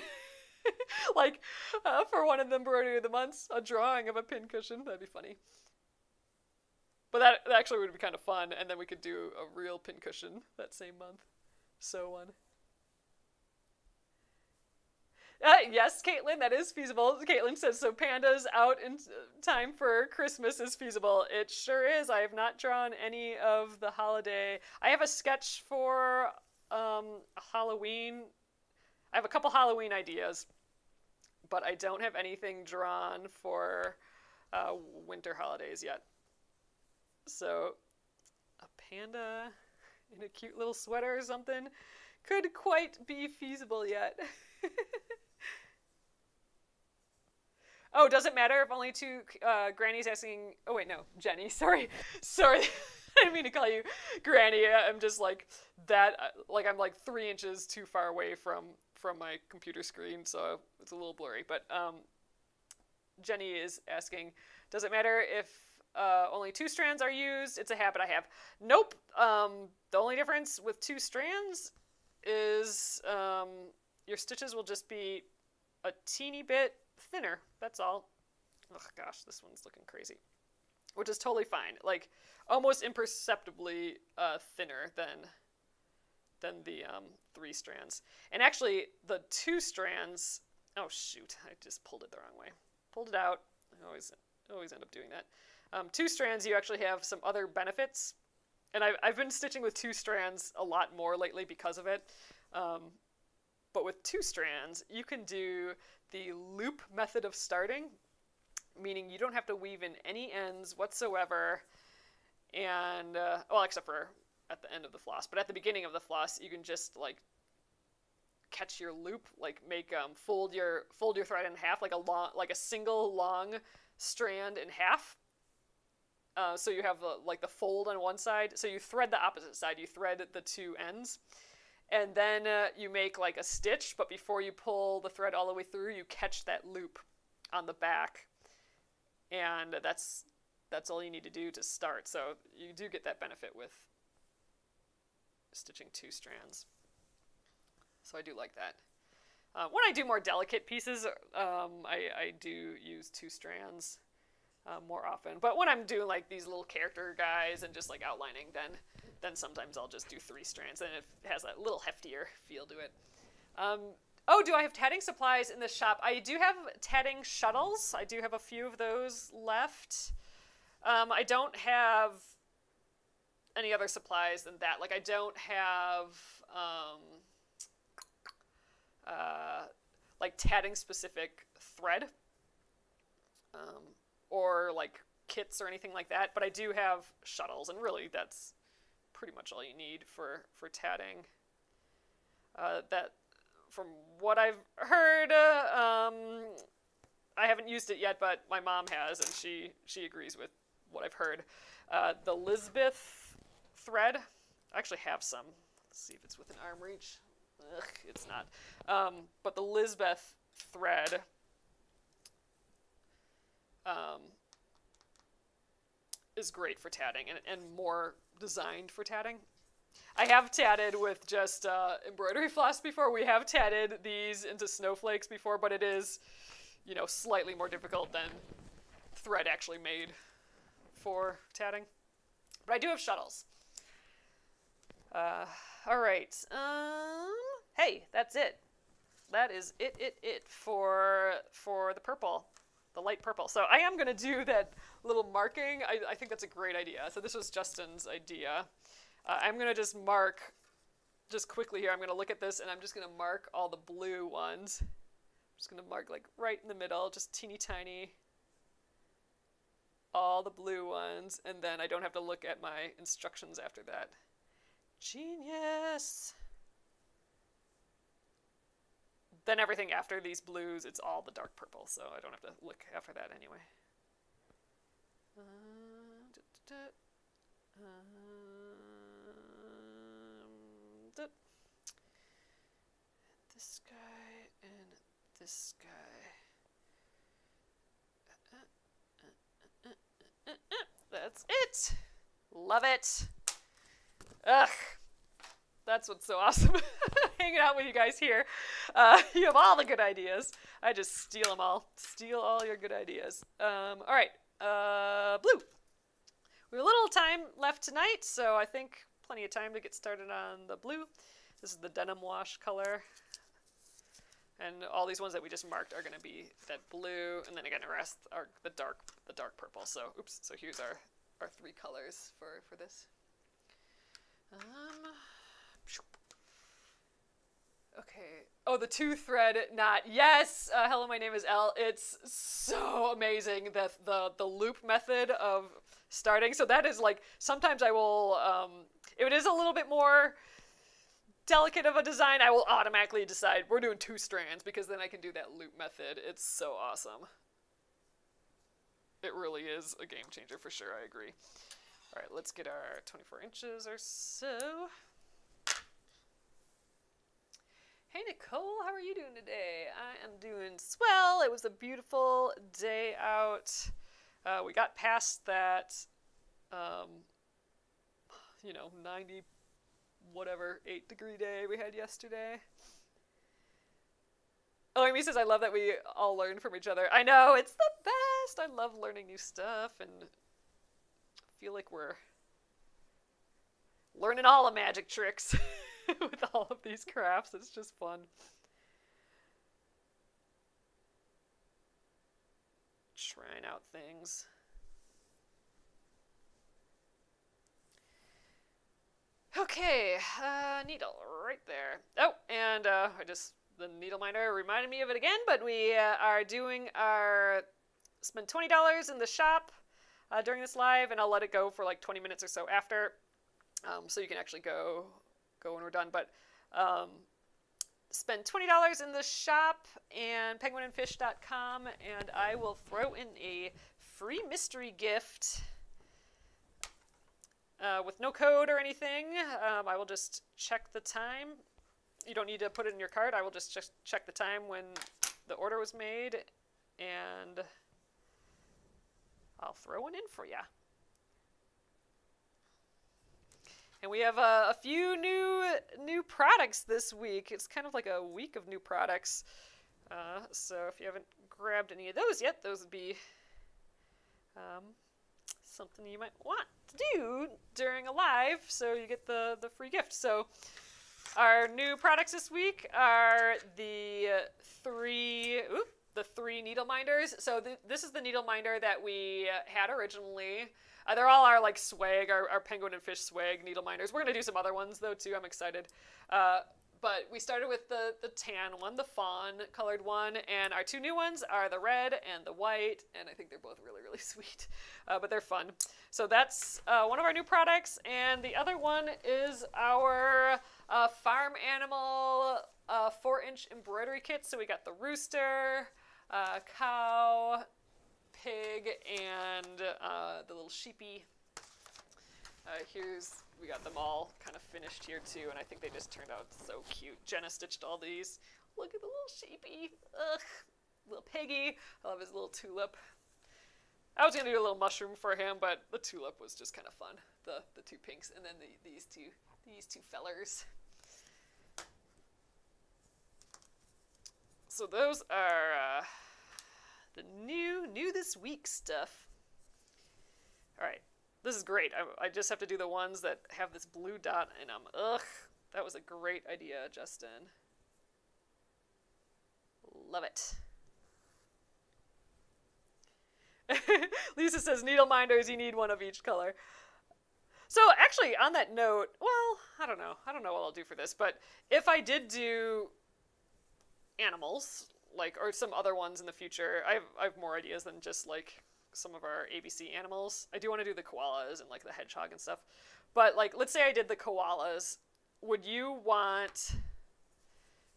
like uh, for one of the embroidery of the months, a drawing of a pincushion. That'd be funny. But that, that actually would be kind of fun, and then we could do a real pincushion that same month. So one. Uh, yes, Caitlin, that is feasible. Caitlin says so. Pandas out in time for Christmas is feasible. It sure is. I have not drawn any of the holiday. I have a sketch for um, Halloween. I have a couple Halloween ideas, but I don't have anything drawn for uh, winter holidays yet. So, a panda in a cute little sweater or something could quite be feasible yet. Oh, does it matter if only two uh, grannies asking? Oh wait, no, Jenny. Sorry, sorry. I didn't mean to call you granny. I'm just like that. Uh, like I'm like three inches too far away from from my computer screen, so it's a little blurry. But um, Jenny is asking, does it matter if uh, only two strands are used? It's a habit I have. Nope. Um, the only difference with two strands is um, your stitches will just be a teeny bit thinner. That's all. Oh gosh, this one's looking crazy. Which is totally fine. Like almost imperceptibly uh, thinner than than the um, three strands. And actually, the two strands. Oh shoot! I just pulled it the wrong way. Pulled it out. I always always end up doing that. Um, two strands, you actually have some other benefits. And I've, I've been stitching with two strands a lot more lately because of it. Um, but with two strands, you can do the loop method of starting, meaning you don't have to weave in any ends whatsoever. And, uh, well, except for at the end of the floss, but at the beginning of the floss, you can just like catch your loop, like make um, fold your fold your thread in half, like a long, like a single long strand in half. Uh, so you have the, like the fold on one side. So you thread the opposite side. You thread the two ends, and then uh, you make like a stitch but before you pull the thread all the way through you catch that loop on the back. And that's that's all you need to do to start. So you do get that benefit with stitching two strands. So I do like that. Uh, when I do more delicate pieces um, I, I do use two strands uh, more often. But when I'm doing like these little character guys and just like outlining then then sometimes I'll just do three strands, and it has a little heftier feel to it. Um, oh, do I have tatting supplies in the shop? I do have tatting shuttles. I do have a few of those left. Um, I don't have any other supplies than that. Like I don't have um, uh, like tatting specific thread um, or like kits or anything like that. But I do have shuttles, and really that's pretty much all you need for for tatting. Uh, that, from what I've heard, uh, um, I haven't used it yet, but my mom has, and she she agrees with what I've heard. Uh, the Lizbeth thread, I actually have some. Let's see if it's within arm reach. Ugh, it's not. Um, but the Lizbeth thread um, is great for tatting and, and more designed for tatting. I have tatted with just uh, embroidery floss before. We have tatted these into snowflakes before, but it is, you know, slightly more difficult than thread actually made for tatting. But I do have shuttles. Uh, all right. Um, hey, that's it. That is it, it, it for for the purple, the light purple. So I am gonna do that little marking. I, I think that's a great idea. So this was Justin's idea. Uh, I'm gonna just mark, just quickly here. I'm gonna look at this and I'm just gonna mark all the blue ones. I'm just gonna mark like right in the middle, just teeny tiny. All the blue ones, and then I don't have to look at my instructions after that. Genius! Then everything after these blues, it's all the dark purple, so I don't have to look after that anyway. This guy and this guy. That's it. Love it. Ugh. That's what's so awesome. Hanging out with you guys here. Uh, you have all the good ideas. I just steal them all. Steal all your good ideas. Um, all right. Uh, blue. We have a little time left tonight, so I think plenty of time to get started on the blue. This is the denim wash color. And all these ones that we just marked are going to be that blue, and then again the rest are the dark, the dark purple. So, oops. So here's our our three colors for for this. Um. Okay. Oh, the two thread knot. Yes. Uh, hello, my name is Elle. It's so amazing that the the loop method of starting. So that is like sometimes I will. Um, if it is a little bit more delicate of a design, I will automatically decide we're doing two strands because then I can do that loop method. It's so awesome. It really is a game changer for sure. I agree. All right, let's get our 24 inches or so. Hey Nicole, how are you doing today? I am doing swell. It was a beautiful day out. Uh, we got past that, um, you know, 90 whatever 8 degree day we had yesterday. Oh, Amy says, I love that we all learn from each other. I know, it's the best. I love learning new stuff and feel like we're learning all the magic tricks. with all of these crafts. It's just fun. Trying out things. Okay, uh, needle right there. Oh, and uh, I just the needle minder reminded me of it again. But we uh, are doing our spend twenty dollars in the shop uh, during this live, and I'll let it go for like twenty minutes or so after, um, so you can actually go go when we're done. But um, spend $20 in the shop and penguinandfish.com, and I will throw in a free mystery gift uh, with no code or anything. Um, I will just check the time. You don't need to put it in your cart. I will just ch check the time when the order was made, and I'll throw one in for you. And we have a, a, few new new products this week. It's kind of like a week of new products. Uh, so if you haven't grabbed any of those yet, those would be um, something you might want to do during a live, so you get the the free gift. So our new products this week are the three. Oops, the three needle minders. So th this is the needle minder that we had originally. Uh, they're all our like swag, our, our penguin and fish swag needle minders. We're gonna do some other ones though too. I'm excited. Uh, but we started with the the tan one, the fawn colored one, and our two new ones are the red and the white, and I think they're both really really sweet, uh, but they're fun. So that's uh, one of our new products, and the other one is our uh, farm animal uh, four inch embroidery kit. So we got the rooster, uh, cow, pig and uh, the little sheepy. Uh, here's, we got them all kind of finished here too, and I think they just turned out so cute. Jenna stitched all these. Look at the little sheepy. Ugh. Little piggy. I love his little tulip. I was gonna do a little mushroom for him, but the tulip was just kind of fun. The the two pinks and then the, these two these two fellers. So those are uh, the new new this week stuff. All right, this is great. I, I just have to do the ones that have this blue dot in them. Ugh, that was a great idea, Justin. Love it. Lisa says needle minders, you need one of each color. So actually, on that note, well, I don't know. I don't know what I'll do for this, but if I did do animals, like or some other ones in the future, I have I have more ideas than just like some of our ABC animals. I do want to do the koalas and like the hedgehog and stuff. But like let's say I did the koalas, would you want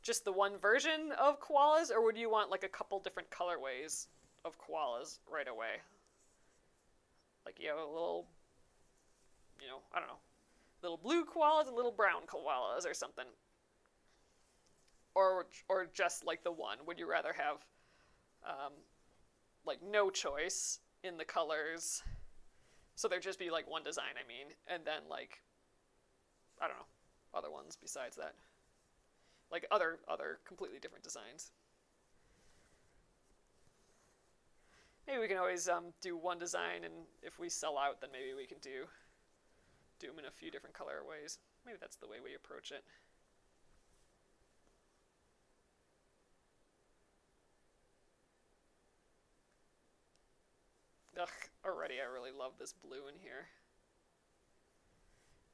just the one version of koalas or would you want like a couple different colorways of koalas right away? Like you have a little you know, I don't know, little blue koalas and little brown koalas or something. Or or just like the one. Would you rather have um, like no choice in the colors? So there'd just be like one design, I mean, and then like I don't know, other ones besides that. Like other other completely different designs. Maybe we can always um, do one design, and if we sell out, then maybe we can do do them in a few different colorways. Maybe that's the way we approach it. Ugh, already I really love this blue in here.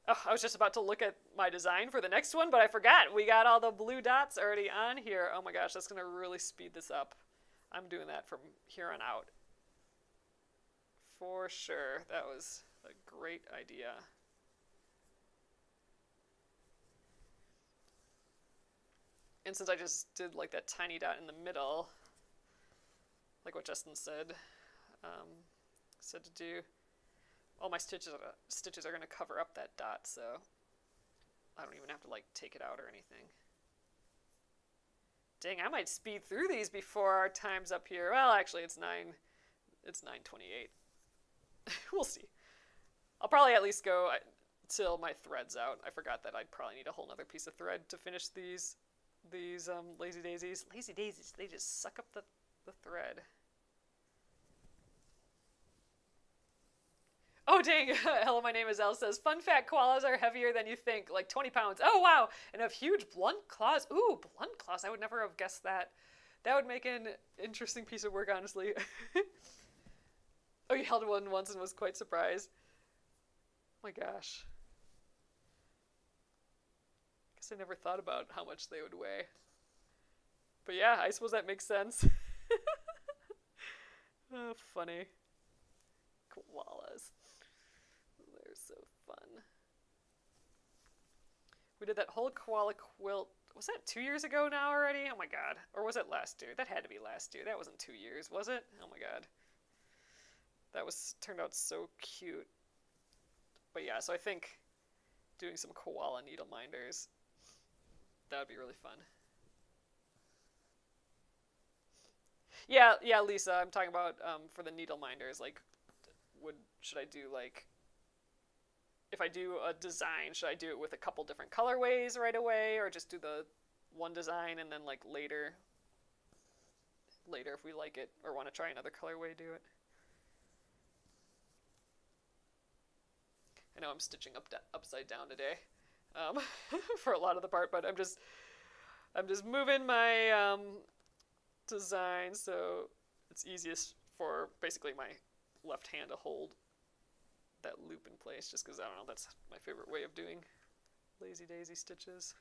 Oh, I was just about to look at my design for the next one, but I forgot. We got all the blue dots already on here. Oh my gosh, that's going to really speed this up. I'm doing that from here on out. For sure. That was a great idea. And since I just did like that tiny dot in the middle, like what Justin said, um, said to do, all my stitches are, stitches are going to cover up that dot, so I don't even have to like take it out or anything. Dang, I might speed through these before our time's up here. Well, actually, it's nine. It's nine twenty-eight. we'll see. I'll probably at least go uh, till my thread's out. I forgot that I'd probably need a whole other piece of thread to finish these these um, lazy daisies. Lazy daisies, they just suck up the, the thread. Oh dang! Hello, my name is El. Says fun fact: koalas are heavier than you think, like 20 pounds. Oh wow! And have huge blunt claws. Ooh, blunt claws! I would never have guessed that. That would make an interesting piece of work, honestly. oh, you held one once and was quite surprised. Oh my gosh. Guess I never thought about how much they would weigh. But yeah, I suppose that makes sense. oh, funny. Koalas. They're so fun. We did that whole koala quilt. Was that two years ago now already? Oh my god. Or was it last year? That had to be last year. That wasn't two years, was it? Oh my god. That was turned out so cute. But yeah, so I think doing some koala needle minders that would be really fun. Yeah, yeah, Lisa, I'm talking about um, for the needle minders. Like, would should I do like if I do a design, should I do it with a couple different colorways right away, or just do the one design and then like later, later if we like it or want to try another colorway, do it. I know I'm stitching up upside down today um, for a lot of the part, but I'm just I'm just moving my um, design so it's easiest for basically my left hand to hold that loop in place just because I don't know that's my favorite way of doing lazy daisy stitches.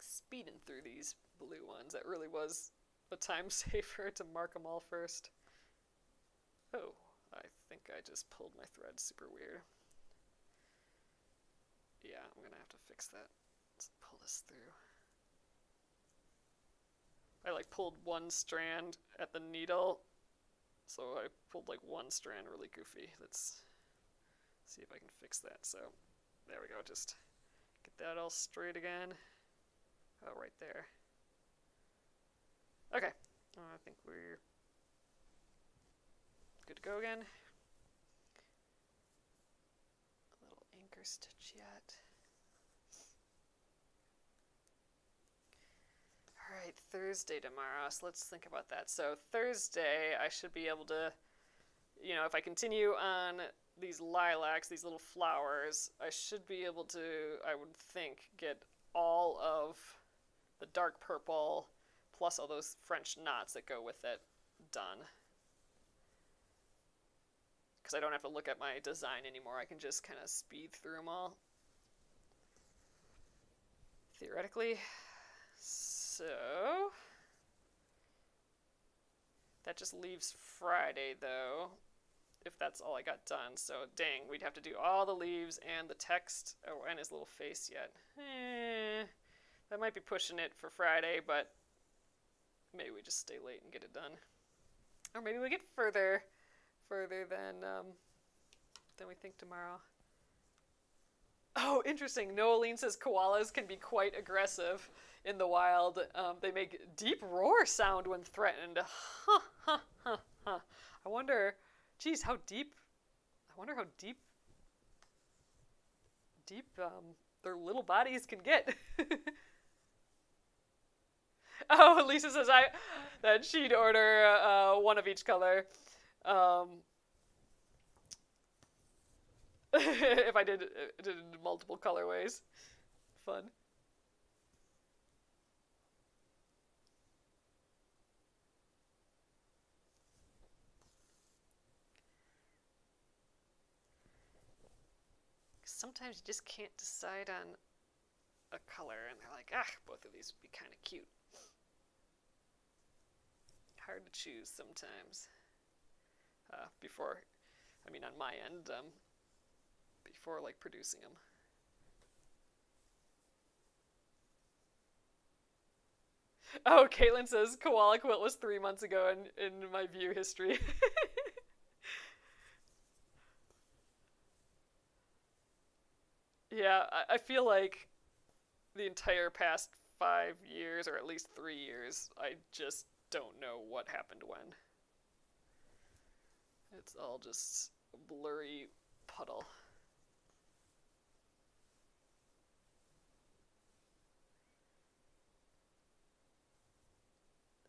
Speeding through these blue ones, that really was a time saver to mark them all first. Oh, I think I just pulled my thread super weird. Yeah, I'm gonna have to fix that. Let's pull this through. I like pulled one strand at the needle, so I pulled like one strand really goofy. Let's see if I can fix that. So there we go, just get that all straight again. Oh, right there. Okay, Oh, I think we're good to go again. A little anchor stitch yet. Right, Thursday tomorrow. So let's think about that. So Thursday, I should be able to, you know, if I continue on these lilacs, these little flowers, I should be able to, I would think, get all of the dark purple plus all those French knots that go with it done. Because I don't have to look at my design anymore. I can just kind of speed through them all. Theoretically. So... That just leaves Friday, though if that's all I got done. So dang, we'd have to do all the leaves and the text oh, and his little face yet. Eh, that might be pushing it for Friday, but maybe we just stay late and get it done. Or maybe we get further, further than um, than we think tomorrow. Oh, interesting. Noeline says koalas can be quite aggressive in the wild. Um, they make deep roar sound when threatened. Huh, huh, huh, huh. I wonder Geez, how deep? I wonder how deep, deep um, their little bodies can get. oh, Lisa says I that she'd order uh, one of each color. Um, if I did, uh, did multiple colorways, fun. sometimes you just can't decide on a color, and they're like, ah, both of these would be kind of cute. Hard to choose sometimes. Uh, before, I mean, on my end, um, before like producing them. Oh, Caitlin says koala quilt was three months ago in, in my view history. Yeah, I, I feel like the entire past five years, or at least three years, I just don't know what happened when. It's all just a blurry puddle.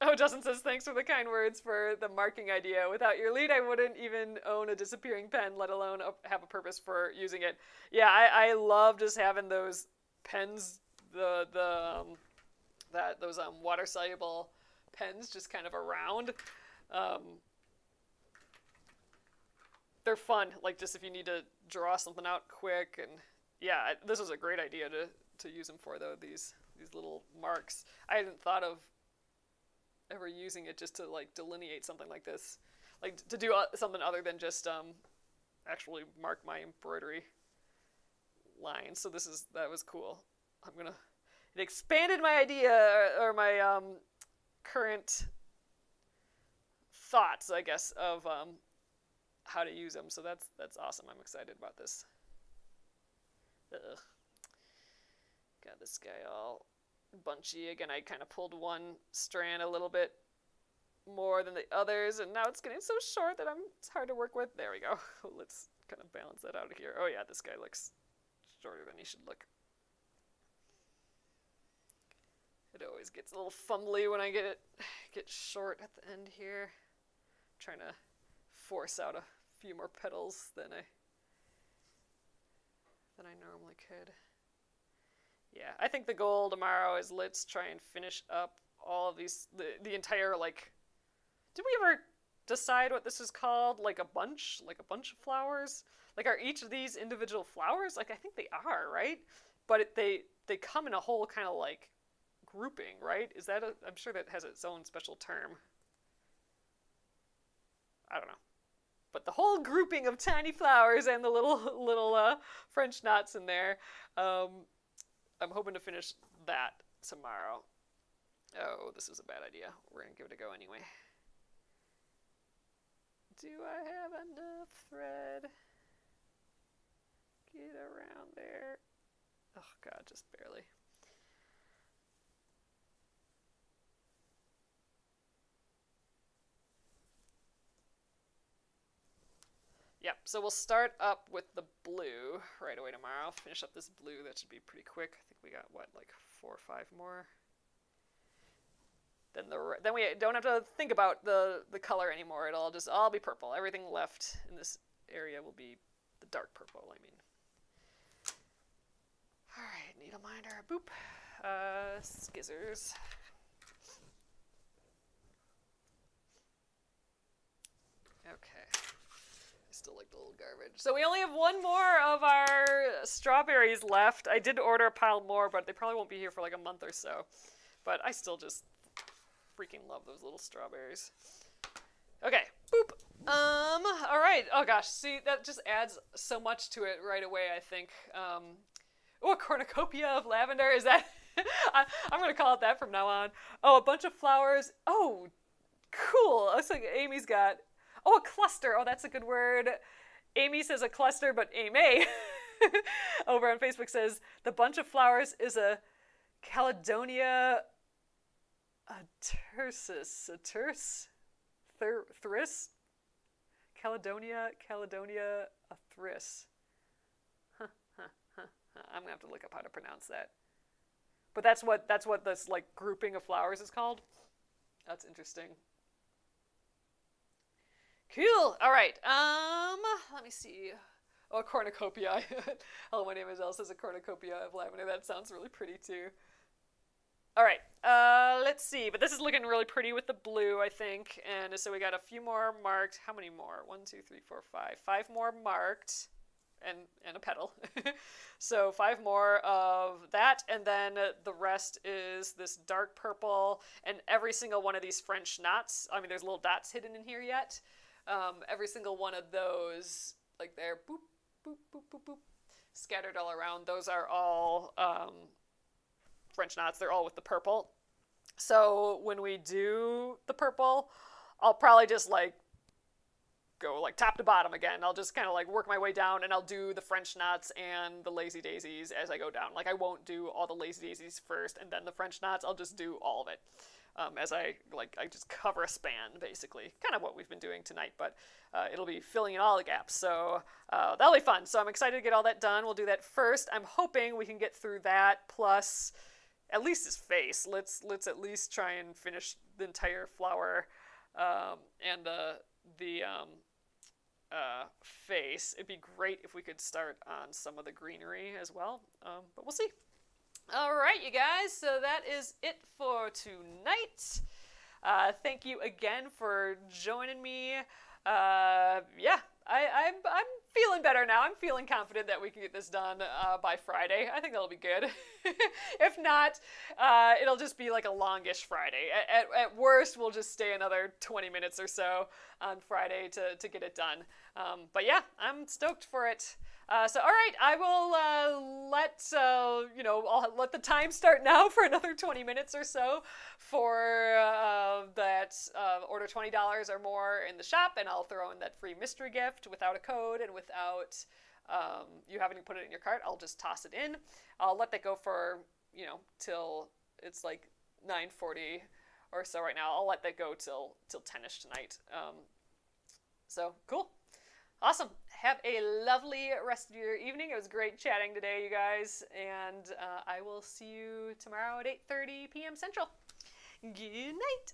Oh, Justin says, thanks for the kind words for the marking idea. Without your lead, I wouldn't even own a disappearing pen, let alone have a purpose for using it. Yeah, I, I love just having those pens, the, the, um, that, those um, water soluble pens just kind of around. Um, they're fun, like just if you need to draw something out quick. And yeah, this was a great idea to, to use them for, though, these, these little marks. I hadn't thought of ever using it just to like delineate something like this, like to do uh, something other than just um, actually mark my embroidery lines. So this is that was cool. I'm gonna it expanded my idea or, or my um, current thoughts, I guess, of um, how to use them. So that's that's awesome. I'm excited about this. Ugh. Got this guy all bunchy. Again, I kind of pulled one strand a little bit more than the others, and now it's getting so short that I'm it's hard to work with. There we go. Let's kind of balance that out here. Oh yeah, this guy looks shorter than he should look. It always gets a little fumbly when I get it get short at the end here. I'm trying to force out a few more petals than I than I normally could. Yeah, I think the goal tomorrow is let's try and finish up all of these, the, the entire, like, did we ever decide what this is called? Like a bunch? Like a bunch of flowers? Like, are each of these individual flowers? Like, I think they are, right? But it, they, they come in a whole kind of, like, grouping, right? Is that a, I'm sure that has its own special term. I don't know. But the whole grouping of tiny flowers and the little little uh, French knots in there, um, I'm hoping to finish that tomorrow. Oh, this is a bad idea. We're going to give it a go anyway. Do I have enough thread? Get around there. Oh god, just barely. So we'll start up with the blue right away tomorrow. Finish up this blue. That should be pretty quick. I think we got what, like four or five more. Then the then we don't have to think about the the color anymore. It'll just all be purple. Everything left in this area will be the dark purple. I mean. All right, needle minder, boop, uh, skizzers. Okay. I still like the little garbage. So we only have one more of our strawberries left. I did order a pile more, but they probably won't be here for like a month or so. But I still just freaking love those little strawberries. Okay, boop. Um, all right. Oh gosh, see, that just adds so much to it right away, I think. Um, oh, a cornucopia of lavender. Is that? I, am to call it that from now on. Oh, a bunch of flowers. Oh, cool. Looks like Amy's got Oh, a cluster. Oh, that's a good word. Amy says a cluster, but Amy over on Facebook says the bunch of flowers is a Caledonia atersis. A terse? Ther- thris? Caledonia, Caledonia a thris. I'm gonna have to look up how to pronounce that. But that's what that's what this like grouping of flowers is called. That's interesting. Cool. All right. Um, let me see. Oh, cornucopia. Hello, my name is El says a cornucopia of lavender. That sounds really pretty too. All right. Uh, let's see. But this is looking really pretty with the blue, I think. And so we got a few more marked. How many more? One, two, three, four, five. Five more marked. And, and a petal. so five more of that, and then the rest is this dark purple, and every single one of these French knots. I mean, there's little dots hidden in here yet. Um, every single one of those, like there, boop, boop, boop, boop, boop, scattered all around, those are all um, French knots. They're all with the purple. So when we do the purple, I'll probably just like go like top to bottom again. I'll just kind of like work my way down and I'll do the French knots and the lazy daisies as I go down. Like I won't do all the lazy daisies first and then the French knots. I'll just do all of it um, as I like I just cover a span basically, kind of what we've been doing tonight. But uh, it'll be filling in all the gaps, so uh, that'll be fun. So I'm excited to get all that done. We'll do that first. I'm hoping we can get through that plus at least his face. Let's let's at least try and finish the entire flower um, and the the um, uh, face. It'd be great if we could start on some of the greenery as well, um, but we'll see. All right, you guys, so that is it for tonight. Uh, thank you again for joining me. Uh, yeah, I, I'm, I'm feeling better now. I'm feeling confident that we can get this done uh, by Friday. I think that'll be good. if not, uh, it'll just be like a longish Friday. At, at, at, worst, we'll just stay another 20 minutes or so on Friday to, to get it done. Um, but yeah, I'm stoked for it. Uh, so, all right, I will uh, let uh, you know. I'll let the time start now for another 20 minutes or so for uh, that uh, order $20 or more in the shop, and I'll throw in that free mystery gift without a code and without um, you having to put it in your cart. I'll just toss it in. I'll let that go for you know till it's like 9:40 or so right now. I'll let that go till till 10ish tonight. Um, so cool. Awesome. Have a lovely rest of your evening. It was great chatting today, you guys, and uh, I will see you tomorrow at 8:30 p.m. Central. Good night.